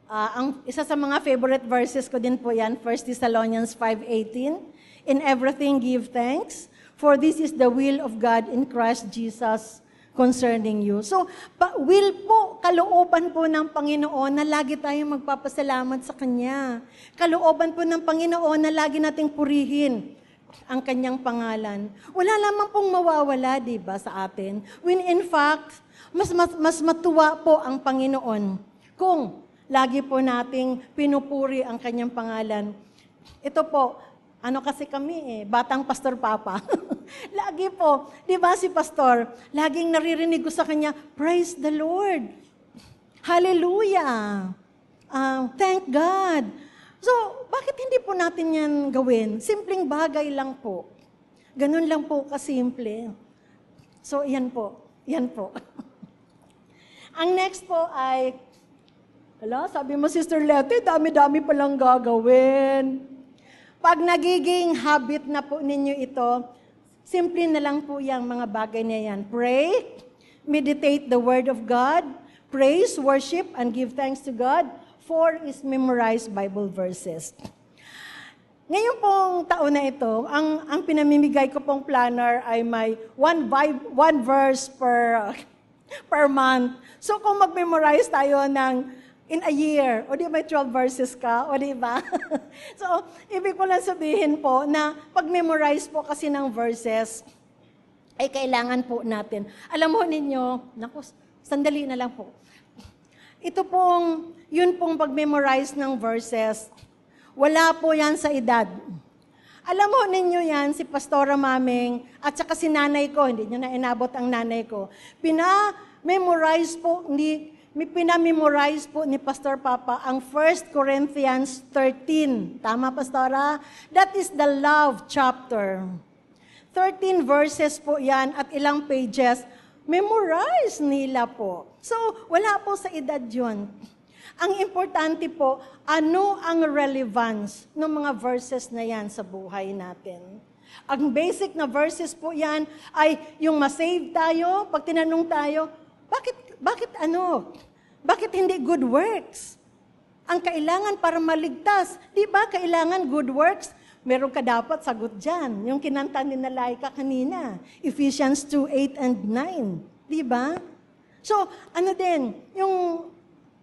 Uh, ang isa sa mga favorite verses ko din po yan, 1 Thessalonians 5.18, In everything give thanks, for this is the will of God in Christ Jesus concerning you. So, pa, will po, kalooban po ng Panginoon na lagi tayong magpapasalamat sa Kanya. Kalooban po ng Panginoon na lagi nating purihin ang Kanyang pangalan. Wala lamang pong mawawala, di ba, sa atin. When in fact, mas, mas, mas matuwa po ang Panginoon kung Lagi po nating pinupuri ang kanyang pangalan. Ito po, ano kasi kami eh, batang Pastor Papa. lagi po, di ba si Pastor, laging naririnig ko sa kanya, Praise the Lord. Hallelujah. Uh, thank God. So, bakit hindi po natin yan gawin? Simpleng bagay lang po. Ganun lang po kasimple. So, yan po. Yan po. Ang next po ay Hala, sabi mo, Sister Letty, dami-dami palang gagawin. Pag nagiging habit na po ninyo ito, simple na lang po yung mga bagay na yan. Pray, meditate the Word of God, praise, worship, and give thanks to God. Four is memorized Bible verses. Ngayon pong taon na ito, ang, ang pinamimigay ko pong planner ay may one, one verse per, per month. So kung mag-memorize tayo ng in a year. O di may 12 verses ka, o di ba? so, ibig ko lang sabihin po na pag-memorize po kasi ng verses, ay kailangan po natin. Alam mo ninyo, naku, sandali na lang po. Ito pong, yun pong pag-memorize ng verses, wala po yan sa edad. Alam mo ninyo yan, si Pastora Maming, at saka si nanay ko, hindi nyo na inabot ang nanay ko, pina-memorize po, may pinamemorize po ni Pastor Papa ang 1 Corinthians 13. Tama, Pastora? That is the love chapter. 13 verses po yan at ilang pages. Memorize nila po. So, wala po sa edad yun. Ang importante po, ano ang relevance ng mga verses na yan sa buhay natin. Ang basic na verses po yan ay yung masave tayo, pag tinanong tayo, bakit bakit ano? Bakit hindi good works? Ang kailangan para maligtas, di ba kailangan good works? Meron ka dapat sagot dyan. Yung kinanta ni Nalaika kanina, Ephesians 2, 8 and 9. Di ba? So, ano din, yung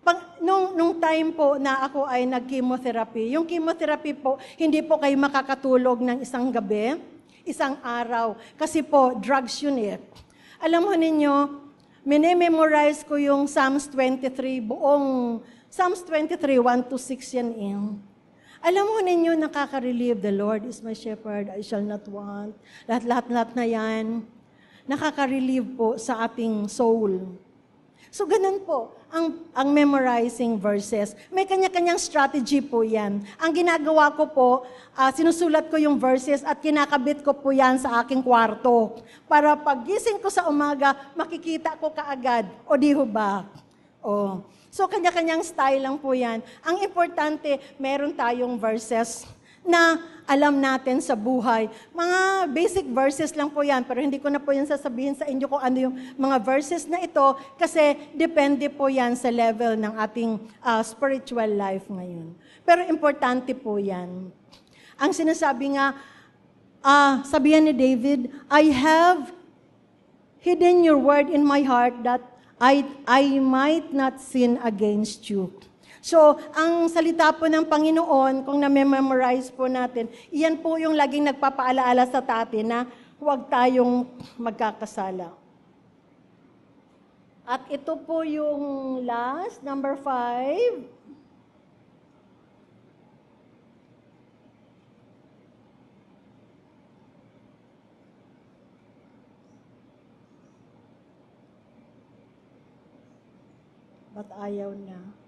pag, nung, nung time po na ako ay nag-chemotherapy, yung chemotherapy po, hindi po kayo makakatulog ng isang gabi, isang araw. Kasi po, drugs yun eh. Alam mo ninyo, Minememorize ko yung Psalms 23, buong Psalms 23, 1 to 6 yan in. Alam mo ninyo, nakaka-relieve. The Lord is my shepherd, I shall not want. Lahat-lahat-lahat na yan. Nakaka-relieve po sa ating soul. So, ganun po ang, ang memorizing verses. May kanya-kanyang strategy po yan. Ang ginagawa ko po, uh, sinusulat ko yung verses at kinakabit ko po yan sa aking kwarto. Para paggising ko sa umaga, makikita ko kaagad. O di ho ba? O. So, kanya-kanyang style lang po yan. Ang importante, meron tayong verses na alam natin sa buhay. Mga basic verses lang po yan, pero hindi ko na po yan sasabihin sa inyo kung ano yung mga verses na ito kasi depende po yan sa level ng ating uh, spiritual life ngayon. Pero importante po yan. Ang sinasabi nga, uh, sabihan ni David, I have hidden your word in my heart that I, I might not sin against you. So, ang salita po ng Panginoon, kung na-memorize po natin, iyan po yung laging nagpapaalaala sa atin na huwag tayong magkakasala. At ito po yung last, number five. But ayaw na.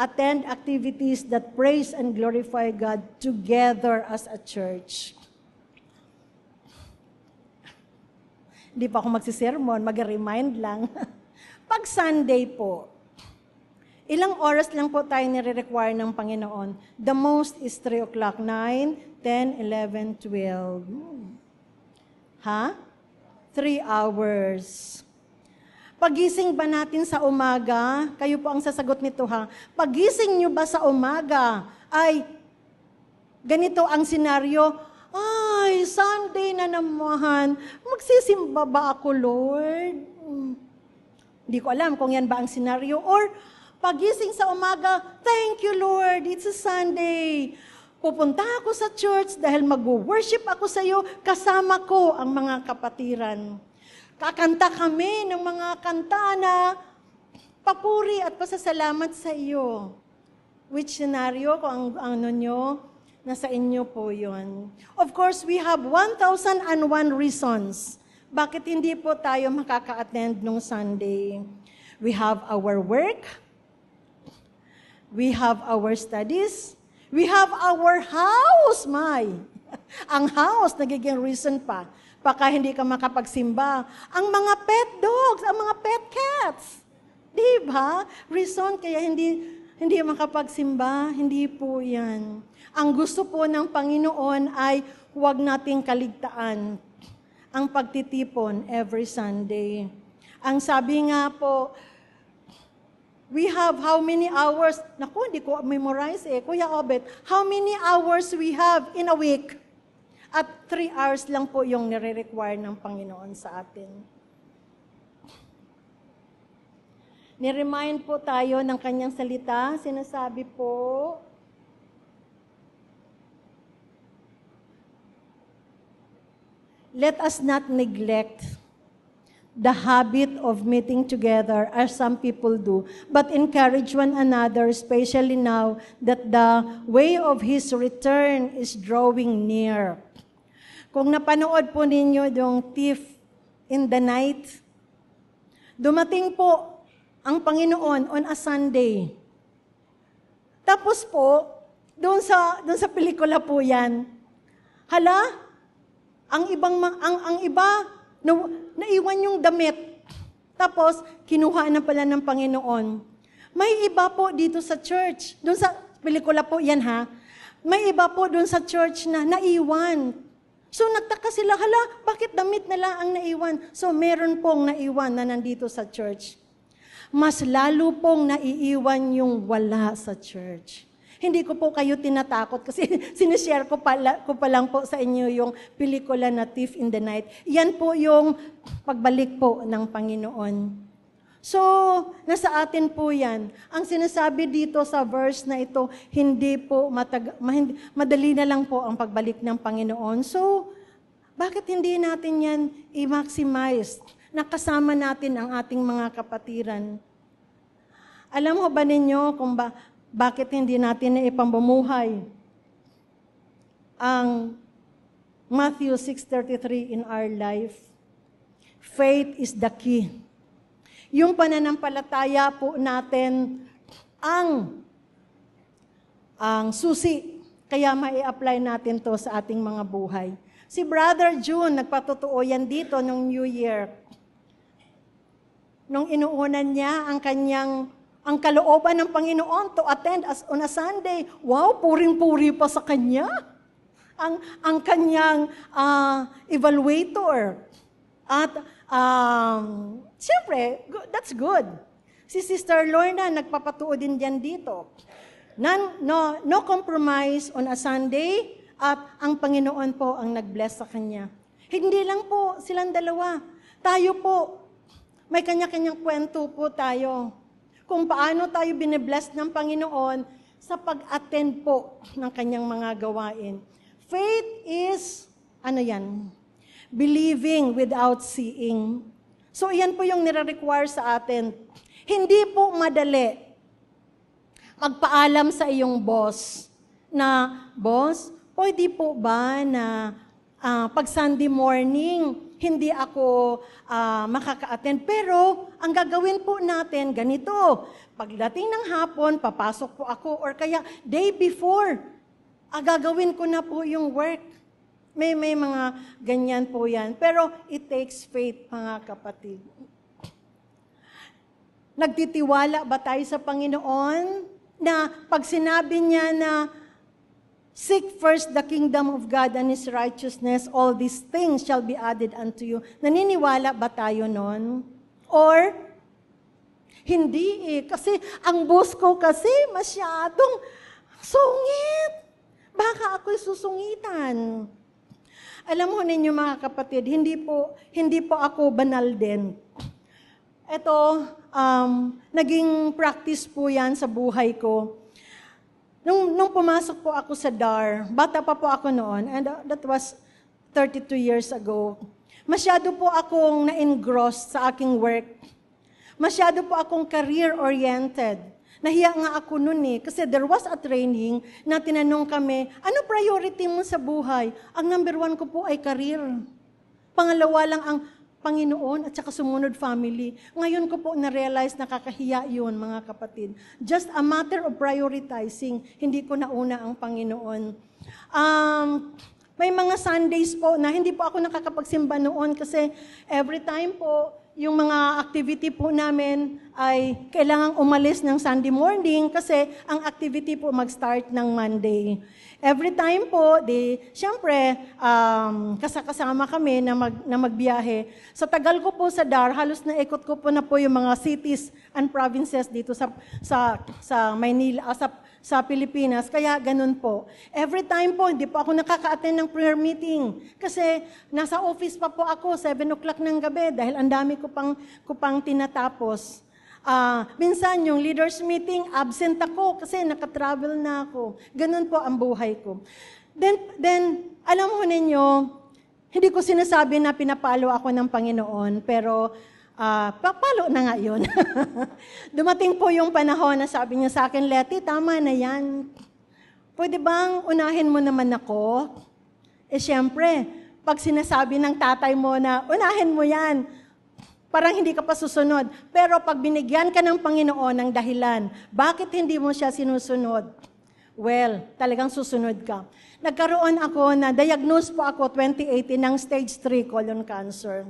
Attend activities that praise and glorify God together as a church. Hindi pa ako magsisermon, mag-remind lang. Pag Sunday po, ilang oras lang po tayo nire-require ng Panginoon? The most is 3 o'clock, 9, 10, 11, 12. Ha? 3 hours. Pagising ba natin sa umaga? Kayo po ang sasagot nito ha. Pagising nyo ba sa umaga ay ganito ang senaryo, ay, Sunday na naman. Magsisimba ba ako, Lord? Hmm. Hindi ko alam kung yan ba ang senaryo. Or, pagising sa umaga, thank you, Lord, it's a Sunday. Pupunta ako sa church dahil mag-worship ako sa iyo, kasama ko ang mga kapatiran. Kakanta kami ng mga kanta na papuri at pasasalamat sa iyo. Which scenario, kung ang, ano nyo, nasa inyo po yon. Of course, we have 1,001 reasons bakit hindi po tayo makaka-attend nung Sunday. We have our work, we have our studies, we have our house, my. ang house, nagiging reason pa baka hindi ka makapagsimba. Ang mga pet dogs, ang mga pet cats. Di ba? Reason kaya hindi hindi makapagsimba, hindi po 'yan. Ang gusto po ng Panginoon ay huwag nating kaligtaan ang pagtitipon every Sunday. Ang sabi nga po, we have how many hours? Naku, hindi ko memorize eh. Kuya Obet, how many hours we have in a week? At three hours lang po yung nire-require ng Panginoon sa atin. Niremind po tayo ng kanyang salita. Sinasabi po, Let us not neglect the habit of meeting together as some people do, but encourage one another, especially now that the way of His return is drawing near. Kung napanood po ninyo yung thief in the night, dumating po ang Panginoon on a Sunday. Tapos po, doon sa doon sa pelikula po 'yan. Hala, ang ibang ang ang iba na, naiwan yung damit. Tapos kinuha na pala ng Panginoon. May iba po dito sa church. Doon sa pelikula po 'yan ha. May iba po doon sa church na naiwan. So nagtaka sila, hala, bakit damit na lang ang naiwan? So meron pong naiwan na nandito sa church. Mas lalo pong naiiwan yung wala sa church. Hindi ko po kayo tinatakot kasi sinishare ko, pala, ko pa lang po sa inyo yung pelikula na Thief in the Night. Yan po yung pagbalik po ng Panginoon. So, nasa atin po yan. Ang sinasabi dito sa verse na ito, hindi po matag- madali na lang po ang pagbalik ng Panginoon. So, bakit hindi natin yan i-maximize? Nakasama natin ang ating mga kapatiran. Alam mo ba ninyo kung ba, bakit hindi natin na ipambumuhay ang Matthew 6.33 in our life? Faith is the key yung pananampalataya po natin ang ang susi. Kaya mai-apply natin to sa ating mga buhay. Si Brother June, nagpatotoo yan dito nung New Year. Nung inuunan niya ang kanyang ang kalooban ng Panginoon to attend as on a Sunday. Wow, puring-puri pa sa kanya. Ang ang kanyang uh, evaluator. At um, Siyempre, that's good. Si Sister Lorna, nagpapatuo din diyan dito. None, no, no compromise on a Sunday at ang Panginoon po ang nag-bless sa kanya. Hindi lang po silang dalawa. Tayo po, may kanya-kanyang kwento po tayo. kung paano tayo binibless ng Panginoon sa pag-attend po ng kanyang mga gawain. Faith is, ano yan? Believing without seeing. So, iyan po yung nire-require sa atin. Hindi po madali magpaalam sa iyong boss na, Boss, pwede po ba na uh, pag Sunday morning, hindi ako uh, makaka-attend. Pero, ang gagawin po natin, ganito. Pagdating ng hapon, papasok po ako. Or kaya, day before, ah, gagawin ko na po yung work. May, may mga ganyan po yan. Pero, it takes faith, mga kapatid. Nagtitiwala ba tayo sa Panginoon na pag sinabi niya na Seek first the kingdom of God and His righteousness, all these things shall be added unto you. Naniniwala ba tayo nun? Or, hindi eh. Kasi ang boss ko kasi masyadong sungit. Baka ako'y susungitan. Alam mo ninyo mga kapatid, hindi po, hindi po ako banal din. Ito, um, naging practice po yan sa buhay ko Nung, nung pumasok po ako sa DAR, bata pa po ako noon, and uh, that was 32 years ago, masyado po akong na-engross sa aking work. Masyado po akong career-oriented. Nahiya nga ako noon eh, kasi there was a training na tinanong kami, ano priority mo sa buhay? Ang number one ko po ay career. Pangalawa lang ang Panginoon at saka sumunod family. Ngayon ko po na-realize na kakahiya yun, mga kapatid. Just a matter of prioritizing, hindi ko nauna ang Panginoon. Um, may mga Sundays po na hindi po ako nakakapagsimba noon kasi every time po, yung mga activity po namin ay kailangang umalis ng Sunday morning kasi ang activity po mag-start ng Monday. Every time po, di, syempre, um, kasakasama kami na, mag, na magbiyahe. Sa tagal ko po sa DAR, halos na ikot ko po na po yung mga cities and provinces dito sa, sa, sa Maynila, uh, sa, sa Pilipinas. Kaya ganun po. Every time po, hindi po ako nakaka-attend ng prayer meeting. Kasi nasa office pa po ako, 7 o'clock ng gabi, dahil ang dami ko pang, ko pang tinatapos. Uh, minsan yung leaders meeting, absent ako kasi nakatravel na ako. Ganun po ang buhay ko. Then, then alam mo ninyo, hindi ko sinasabi na pinapalo ako ng Panginoon, pero uh, papalo na nga yun. Dumating po yung panahon na sabi niya sa akin, Leti, tama na yan. Pwede bang unahin mo naman ako? Eh siyempre, pag sinasabi ng tatay mo na, unahin mo yan, Parang hindi ka pa susunod. Pero pag binigyan ka ng Panginoon ng dahilan, bakit hindi mo siya sinusunod? Well, talagang susunod ka. Nagkaroon ako na, diagnose po ako 2018 ng stage 3 colon cancer.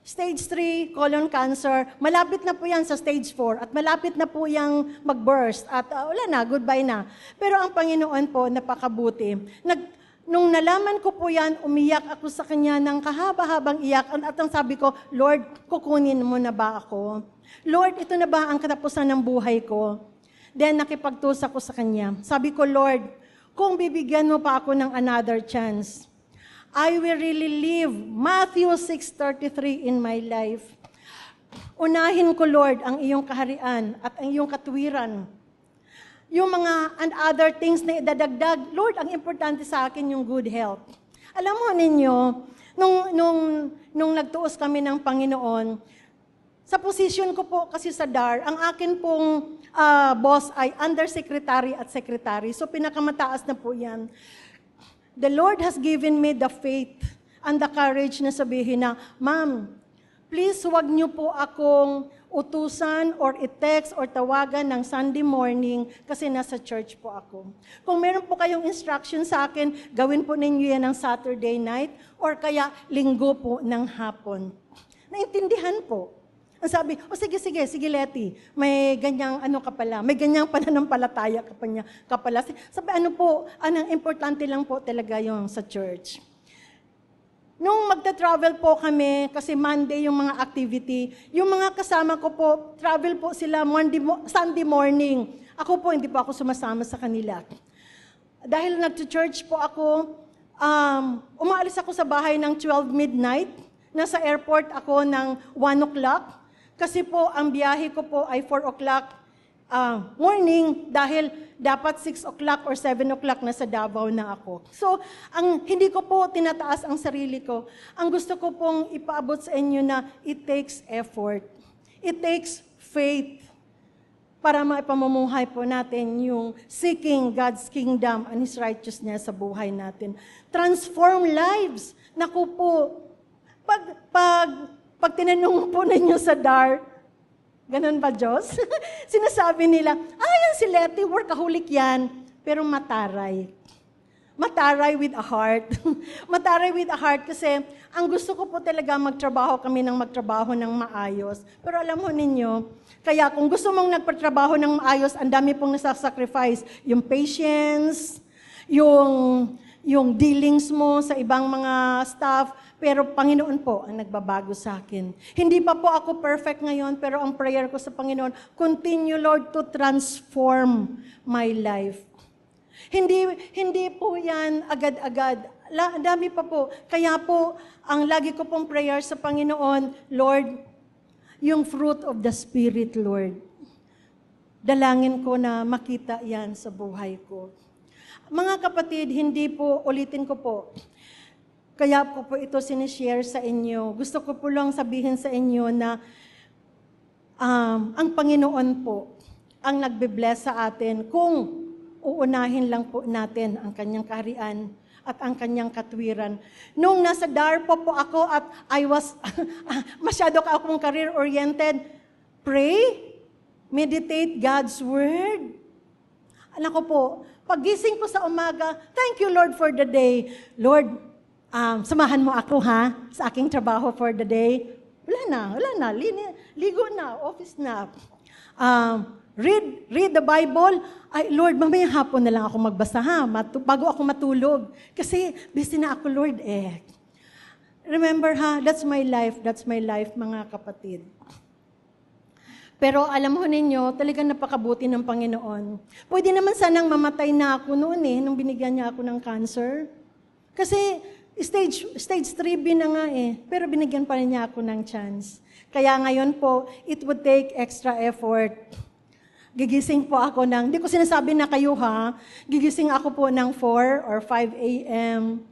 Stage 3 colon cancer, malapit na po yan sa stage 4 at malapit na po yung mag-burst at uh, wala na, goodbye na. Pero ang Panginoon po, napakabuti. Nag, Nung nalaman ko po yan, umiyak ako sa kanya ng kahaba-habang iyak. At ang sabi ko, Lord, kukunin mo na ba ako? Lord, ito na ba ang katapusan ng buhay ko? Then nakipagtusa ko sa kanya. Sabi ko, Lord, kung bibigyan mo pa ako ng another chance, I will really live Matthew 6.33 in my life. Unahin ko, Lord, ang iyong kaharian at ang iyong katwiran yung mga and other things na idadagdag, Lord, ang importante sa akin yung good health. Alam mo ninyo, nung, nung, nung nagtuos kami ng Panginoon, sa position ko po kasi sa DAR, ang akin pong uh, boss ay undersecretary at secretary. So pinakamataas na po yan. The Lord has given me the faith and the courage na sabihin na, Ma'am, please huwag niyo po akong utusan or i-text or tawagan ng Sunday morning kasi nasa church po ako. Kung meron po kayong instruction sa akin, gawin po ninyo yan ng Saturday night or kaya linggo po ng hapon. Naintindihan po. Ang sabi, o oh, sige, sige, sige Letty, may ganyang ano ka pala, may ganyang pananampalataya ka, pa ka pala. Sabi, ano po, anong importante lang po talaga yung sa church. Nung magta-travel po kami, kasi Monday yung mga activity, yung mga kasama ko po, travel po sila Monday, Sunday morning. Ako po, hindi po ako sumasama sa kanila. Dahil nag-church po ako, um, umaalis ako sa bahay ng 12 midnight. Nasa airport ako ng 1 o'clock. Kasi po, ang biyahe ko po ay 4 o'clock ah, morning dahil dapat 6 o'clock or 7 o'clock na sa Davao na ako. So, ang hindi ko po tinataas ang sarili ko. Ang gusto ko pong ipaabot sa inyo na it takes effort. It takes faith para maipamumuhay po natin yung seeking God's kingdom and His righteousness sa buhay natin. Transform lives. Naku po, pag, pag, pag tinanong po ninyo sa DAR, ganun ba Diyos? Sinasabi nila, ah, yan si Letty, workaholic yan, pero mataray. Mataray with a heart. mataray with a heart kasi ang gusto ko po talaga magtrabaho kami ng magtrabaho ng maayos. Pero alam mo ninyo, kaya kung gusto mong nagpatrabaho ng maayos, ang dami pong nasasacrifice. Yung patience, yung, yung dealings mo sa ibang mga staff, pero Panginoon po ang nagbabago sa akin. Hindi pa po ako perfect ngayon, pero ang prayer ko sa Panginoon, continue Lord to transform my life. Hindi, hindi po yan agad-agad. La, dami pa po. Kaya po, ang lagi ko pong prayer sa Panginoon, Lord, yung fruit of the Spirit, Lord. Dalangin ko na makita yan sa buhay ko. Mga kapatid, hindi po, ulitin ko po, kaya po po ito sinishare sa inyo. Gusto ko po lang sabihin sa inyo na um, ang Panginoon po ang nagbe-bless sa atin kung uunahin lang po natin ang kanyang kaharian at ang kanyang katwiran. Nung nasa DARPO po ako at I was, masyado ka akong career-oriented, pray, meditate God's Word. Anak ko po, pagising ko sa umaga, thank you Lord for the day. Lord, um, samahan mo ako ha, sa aking trabaho for the day. Wala na, wala na, ligo na, office na. Um, Read, read the Bible. Ay, Lord, mamaya hapon na lang ako magbasa ha, matu- bago ako matulog. Kasi busy na ako, Lord eh. Remember ha, that's my life, that's my life mga kapatid. Pero alam mo ninyo, talagang napakabuti ng Panginoon. Pwede naman sanang mamatay na ako noon eh, nung binigyan niya ako ng cancer. Kasi stage, stage 3B na nga eh, pero binigyan pa rin niya ako ng chance. Kaya ngayon po, it would take extra effort Gigising po ako ng, hindi ko sinasabi na kayo ha, gigising ako po ng 4 or 5 a.m.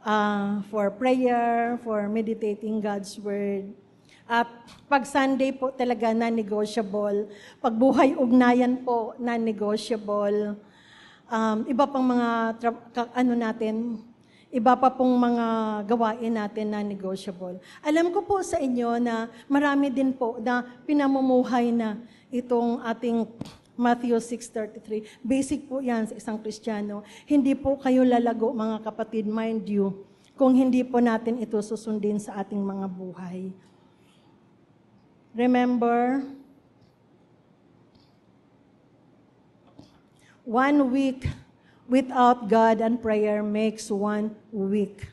Uh, for prayer, for meditating God's Word. At pag Sunday po talaga na-negotiable. Pag buhay ugnayan po na-negotiable. Um, iba pang mga, tra- ano natin, iba pa pong mga gawain natin na negotiable. Alam ko po sa inyo na marami din po na pinamumuhay na itong ating Matthew 6.33. Basic po yan sa isang Kristiyano. Hindi po kayo lalago, mga kapatid, mind you, kung hindi po natin ito susundin sa ating mga buhay. Remember, one week without God and prayer makes one week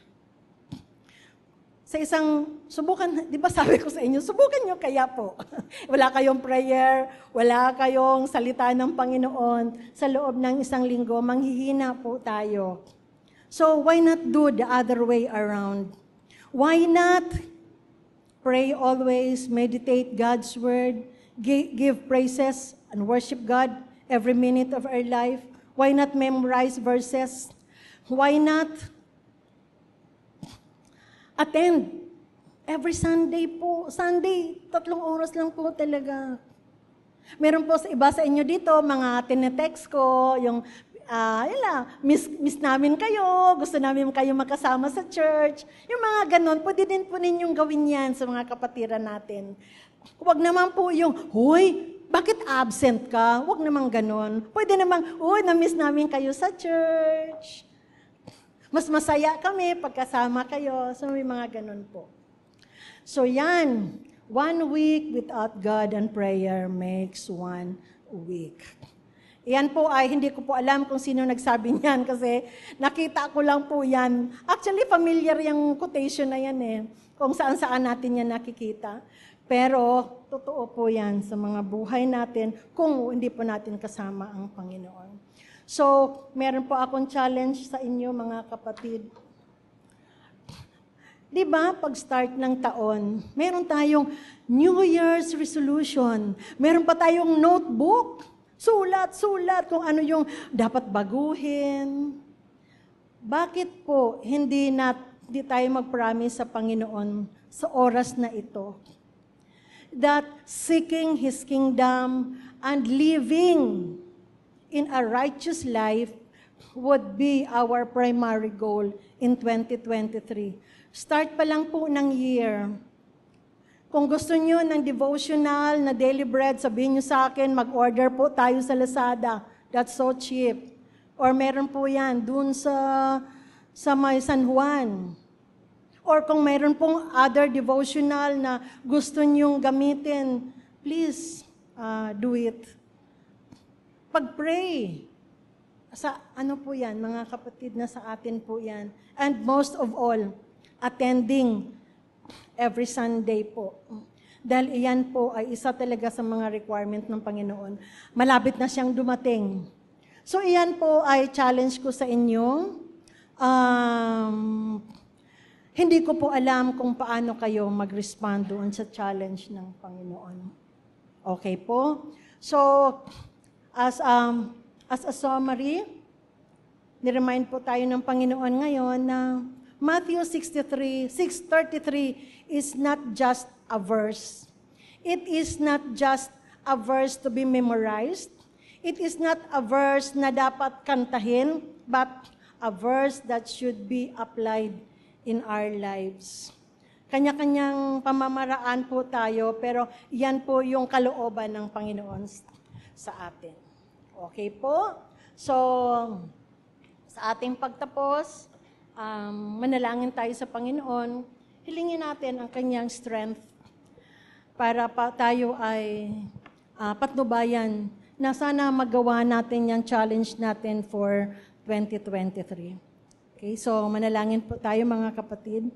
sa isang, subukan, di ba sabi ko sa inyo, subukan nyo kaya po. wala kayong prayer, wala kayong salita ng Panginoon, sa loob ng isang linggo, manghihina po tayo. So why not do the other way around? Why not pray always, meditate God's word, give praises and worship God every minute of our life? Why not memorize verses? Why not attend. Every Sunday po. Sunday, tatlong oras lang po talaga. Meron po sa iba sa inyo dito, mga tinetext ko, yung, uh, yun lang, miss, miss namin kayo, gusto namin kayo makasama sa church. Yung mga ganon, pwede din po ninyong gawin yan sa mga kapatiran natin. Huwag naman po yung, Hoy, bakit absent ka? Huwag naman ganon. Pwede naman, uy, na-miss namin kayo sa church. Mas masaya kami pagkasama kayo. So may mga ganun po. So yan, one week without God and prayer makes one week. Yan po ay hindi ko po alam kung sino nagsabi niyan kasi nakita ko lang po yan. Actually, familiar yung quotation na yan eh. Kung saan-saan natin yan nakikita. Pero totoo po yan sa mga buhay natin kung hindi po natin kasama ang Panginoon. So, meron po akong challenge sa inyo mga kapatid. Di ba, pag start ng taon, meron tayong New Year's resolution. Meron pa tayong notebook. Sulat, sulat kung ano yung dapat baguhin. Bakit po hindi, na, hindi tayo mag-promise sa Panginoon sa oras na ito? That seeking His kingdom and living in a righteous life would be our primary goal in 2023. Start pa lang po ng year. Kung gusto niyo ng devotional na daily bread, sabihin niyo sa akin, mag-order po tayo sa Lazada. That's so cheap. Or meron po yan dun sa, sa may San Juan. Or kung meron pong other devotional na gusto niyong gamitin, please uh, do it. Pag-pray. Sa ano po yan, mga kapatid na sa atin po yan. And most of all, attending every Sunday po. Dahil iyan po ay isa talaga sa mga requirement ng Panginoon. Malapit na siyang dumating. So iyan po ay challenge ko sa inyo. Um, hindi ko po alam kung paano kayo mag-respond doon sa challenge ng Panginoon. Okay po? So, as, um, as a summary, niremind po tayo ng Panginoon ngayon na Matthew 63, 6.33 is not just a verse. It is not just a verse to be memorized. It is not a verse na dapat kantahin, but a verse that should be applied in our lives. Kanya-kanyang pamamaraan po tayo, pero yan po yung kalooban ng Panginoon sa atin. Okay po? So, sa ating pagtapos, um, manalangin tayo sa Panginoon, hilingin natin ang kanyang strength para pa tayo ay uh, patnubayan na sana magawa natin yung challenge natin for 2023. Okay, so manalangin po tayo mga kapatid.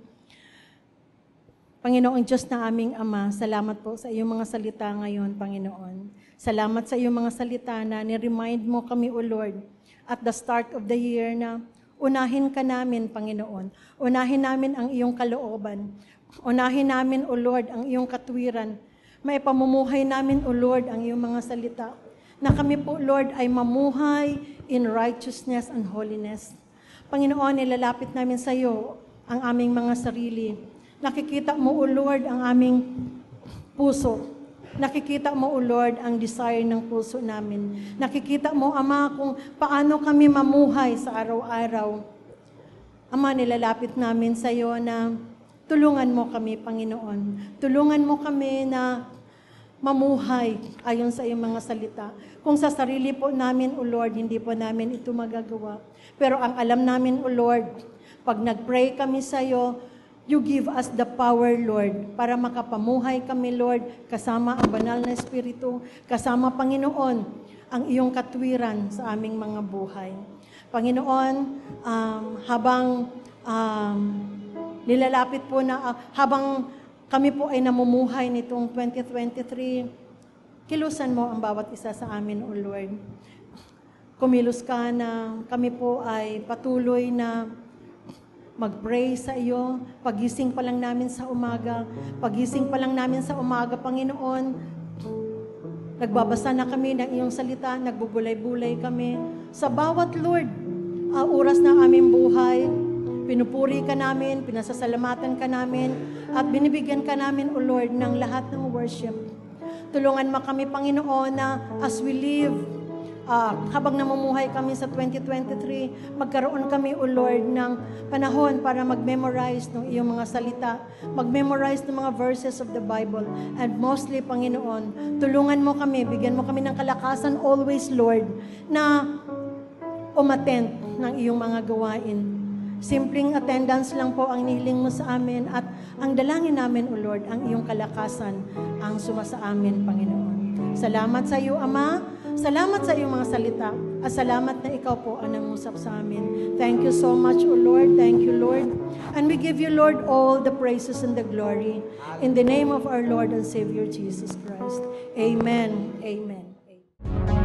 Panginoong Diyos na aming Ama, salamat po sa iyong mga salita ngayon, Panginoon. Salamat sa iyong mga salita na ni-remind mo kami, O Lord, at the start of the year na Unahin ka namin, Panginoon. Unahin namin ang iyong kalooban. Unahin namin, O Lord, ang iyong katwiran. May pamumuhay namin, O Lord, ang iyong mga salita. Na kami po, Lord, ay mamuhay in righteousness and holiness. Panginoon, nilalapit namin sa iyo ang aming mga sarili. Nakikita mo, O Lord, ang aming puso. Nakikita mo, O Lord, ang desire ng puso namin. Nakikita mo, Ama, kung paano kami mamuhay sa araw-araw. Ama, nilalapit namin sa iyo na tulungan mo kami, Panginoon. Tulungan mo kami na mamuhay ayon sa iyong mga salita. Kung sa sarili po namin, O Lord, hindi po namin ito magagawa. Pero ang alam namin, O Lord, pag nag-pray kami sa iyo, You give us the power, Lord, para makapamuhay kami, Lord, kasama ang banal na Espiritu, kasama, Panginoon, ang iyong katwiran sa aming mga buhay. Panginoon, um, habang um, nilalapit po na, uh, habang kami po ay namumuhay nitong 2023, kilusan mo ang bawat isa sa amin, O Lord. Kumilos ka na kami po ay patuloy na mag-pray sa iyo. Pagising pa lang namin sa umaga. Pagising pa lang namin sa umaga, Panginoon. Nagbabasa na kami ng iyong salita, nagbubulay-bulay kami. Sa bawat Lord, uh, oras ng aming buhay, pinupuri ka namin, pinasasalamatan ka namin, at binibigyan ka namin, O Lord, ng lahat ng worship. Tulungan mo kami, Panginoon, na as we live uh, habang namumuhay kami sa 2023, magkaroon kami, O Lord, ng panahon para mag-memorize ng iyong mga salita, mag-memorize ng mga verses of the Bible, and mostly, Panginoon, tulungan mo kami, bigyan mo kami ng kalakasan always, Lord, na umattend ng iyong mga gawain. Simpleng attendance lang po ang nihiling mo sa amin at ang dalangin namin, O Lord, ang iyong kalakasan ang suma sa amin, Panginoon. Salamat sa iyo, Ama. Salamat sa iyong mga salita. At salamat na ikaw po ang nangusap sa amin. Thank you so much, O Lord. Thank you, Lord. And we give you, Lord, all the praises and the glory. In the name of our Lord and Savior Jesus Christ. Amen. Amen.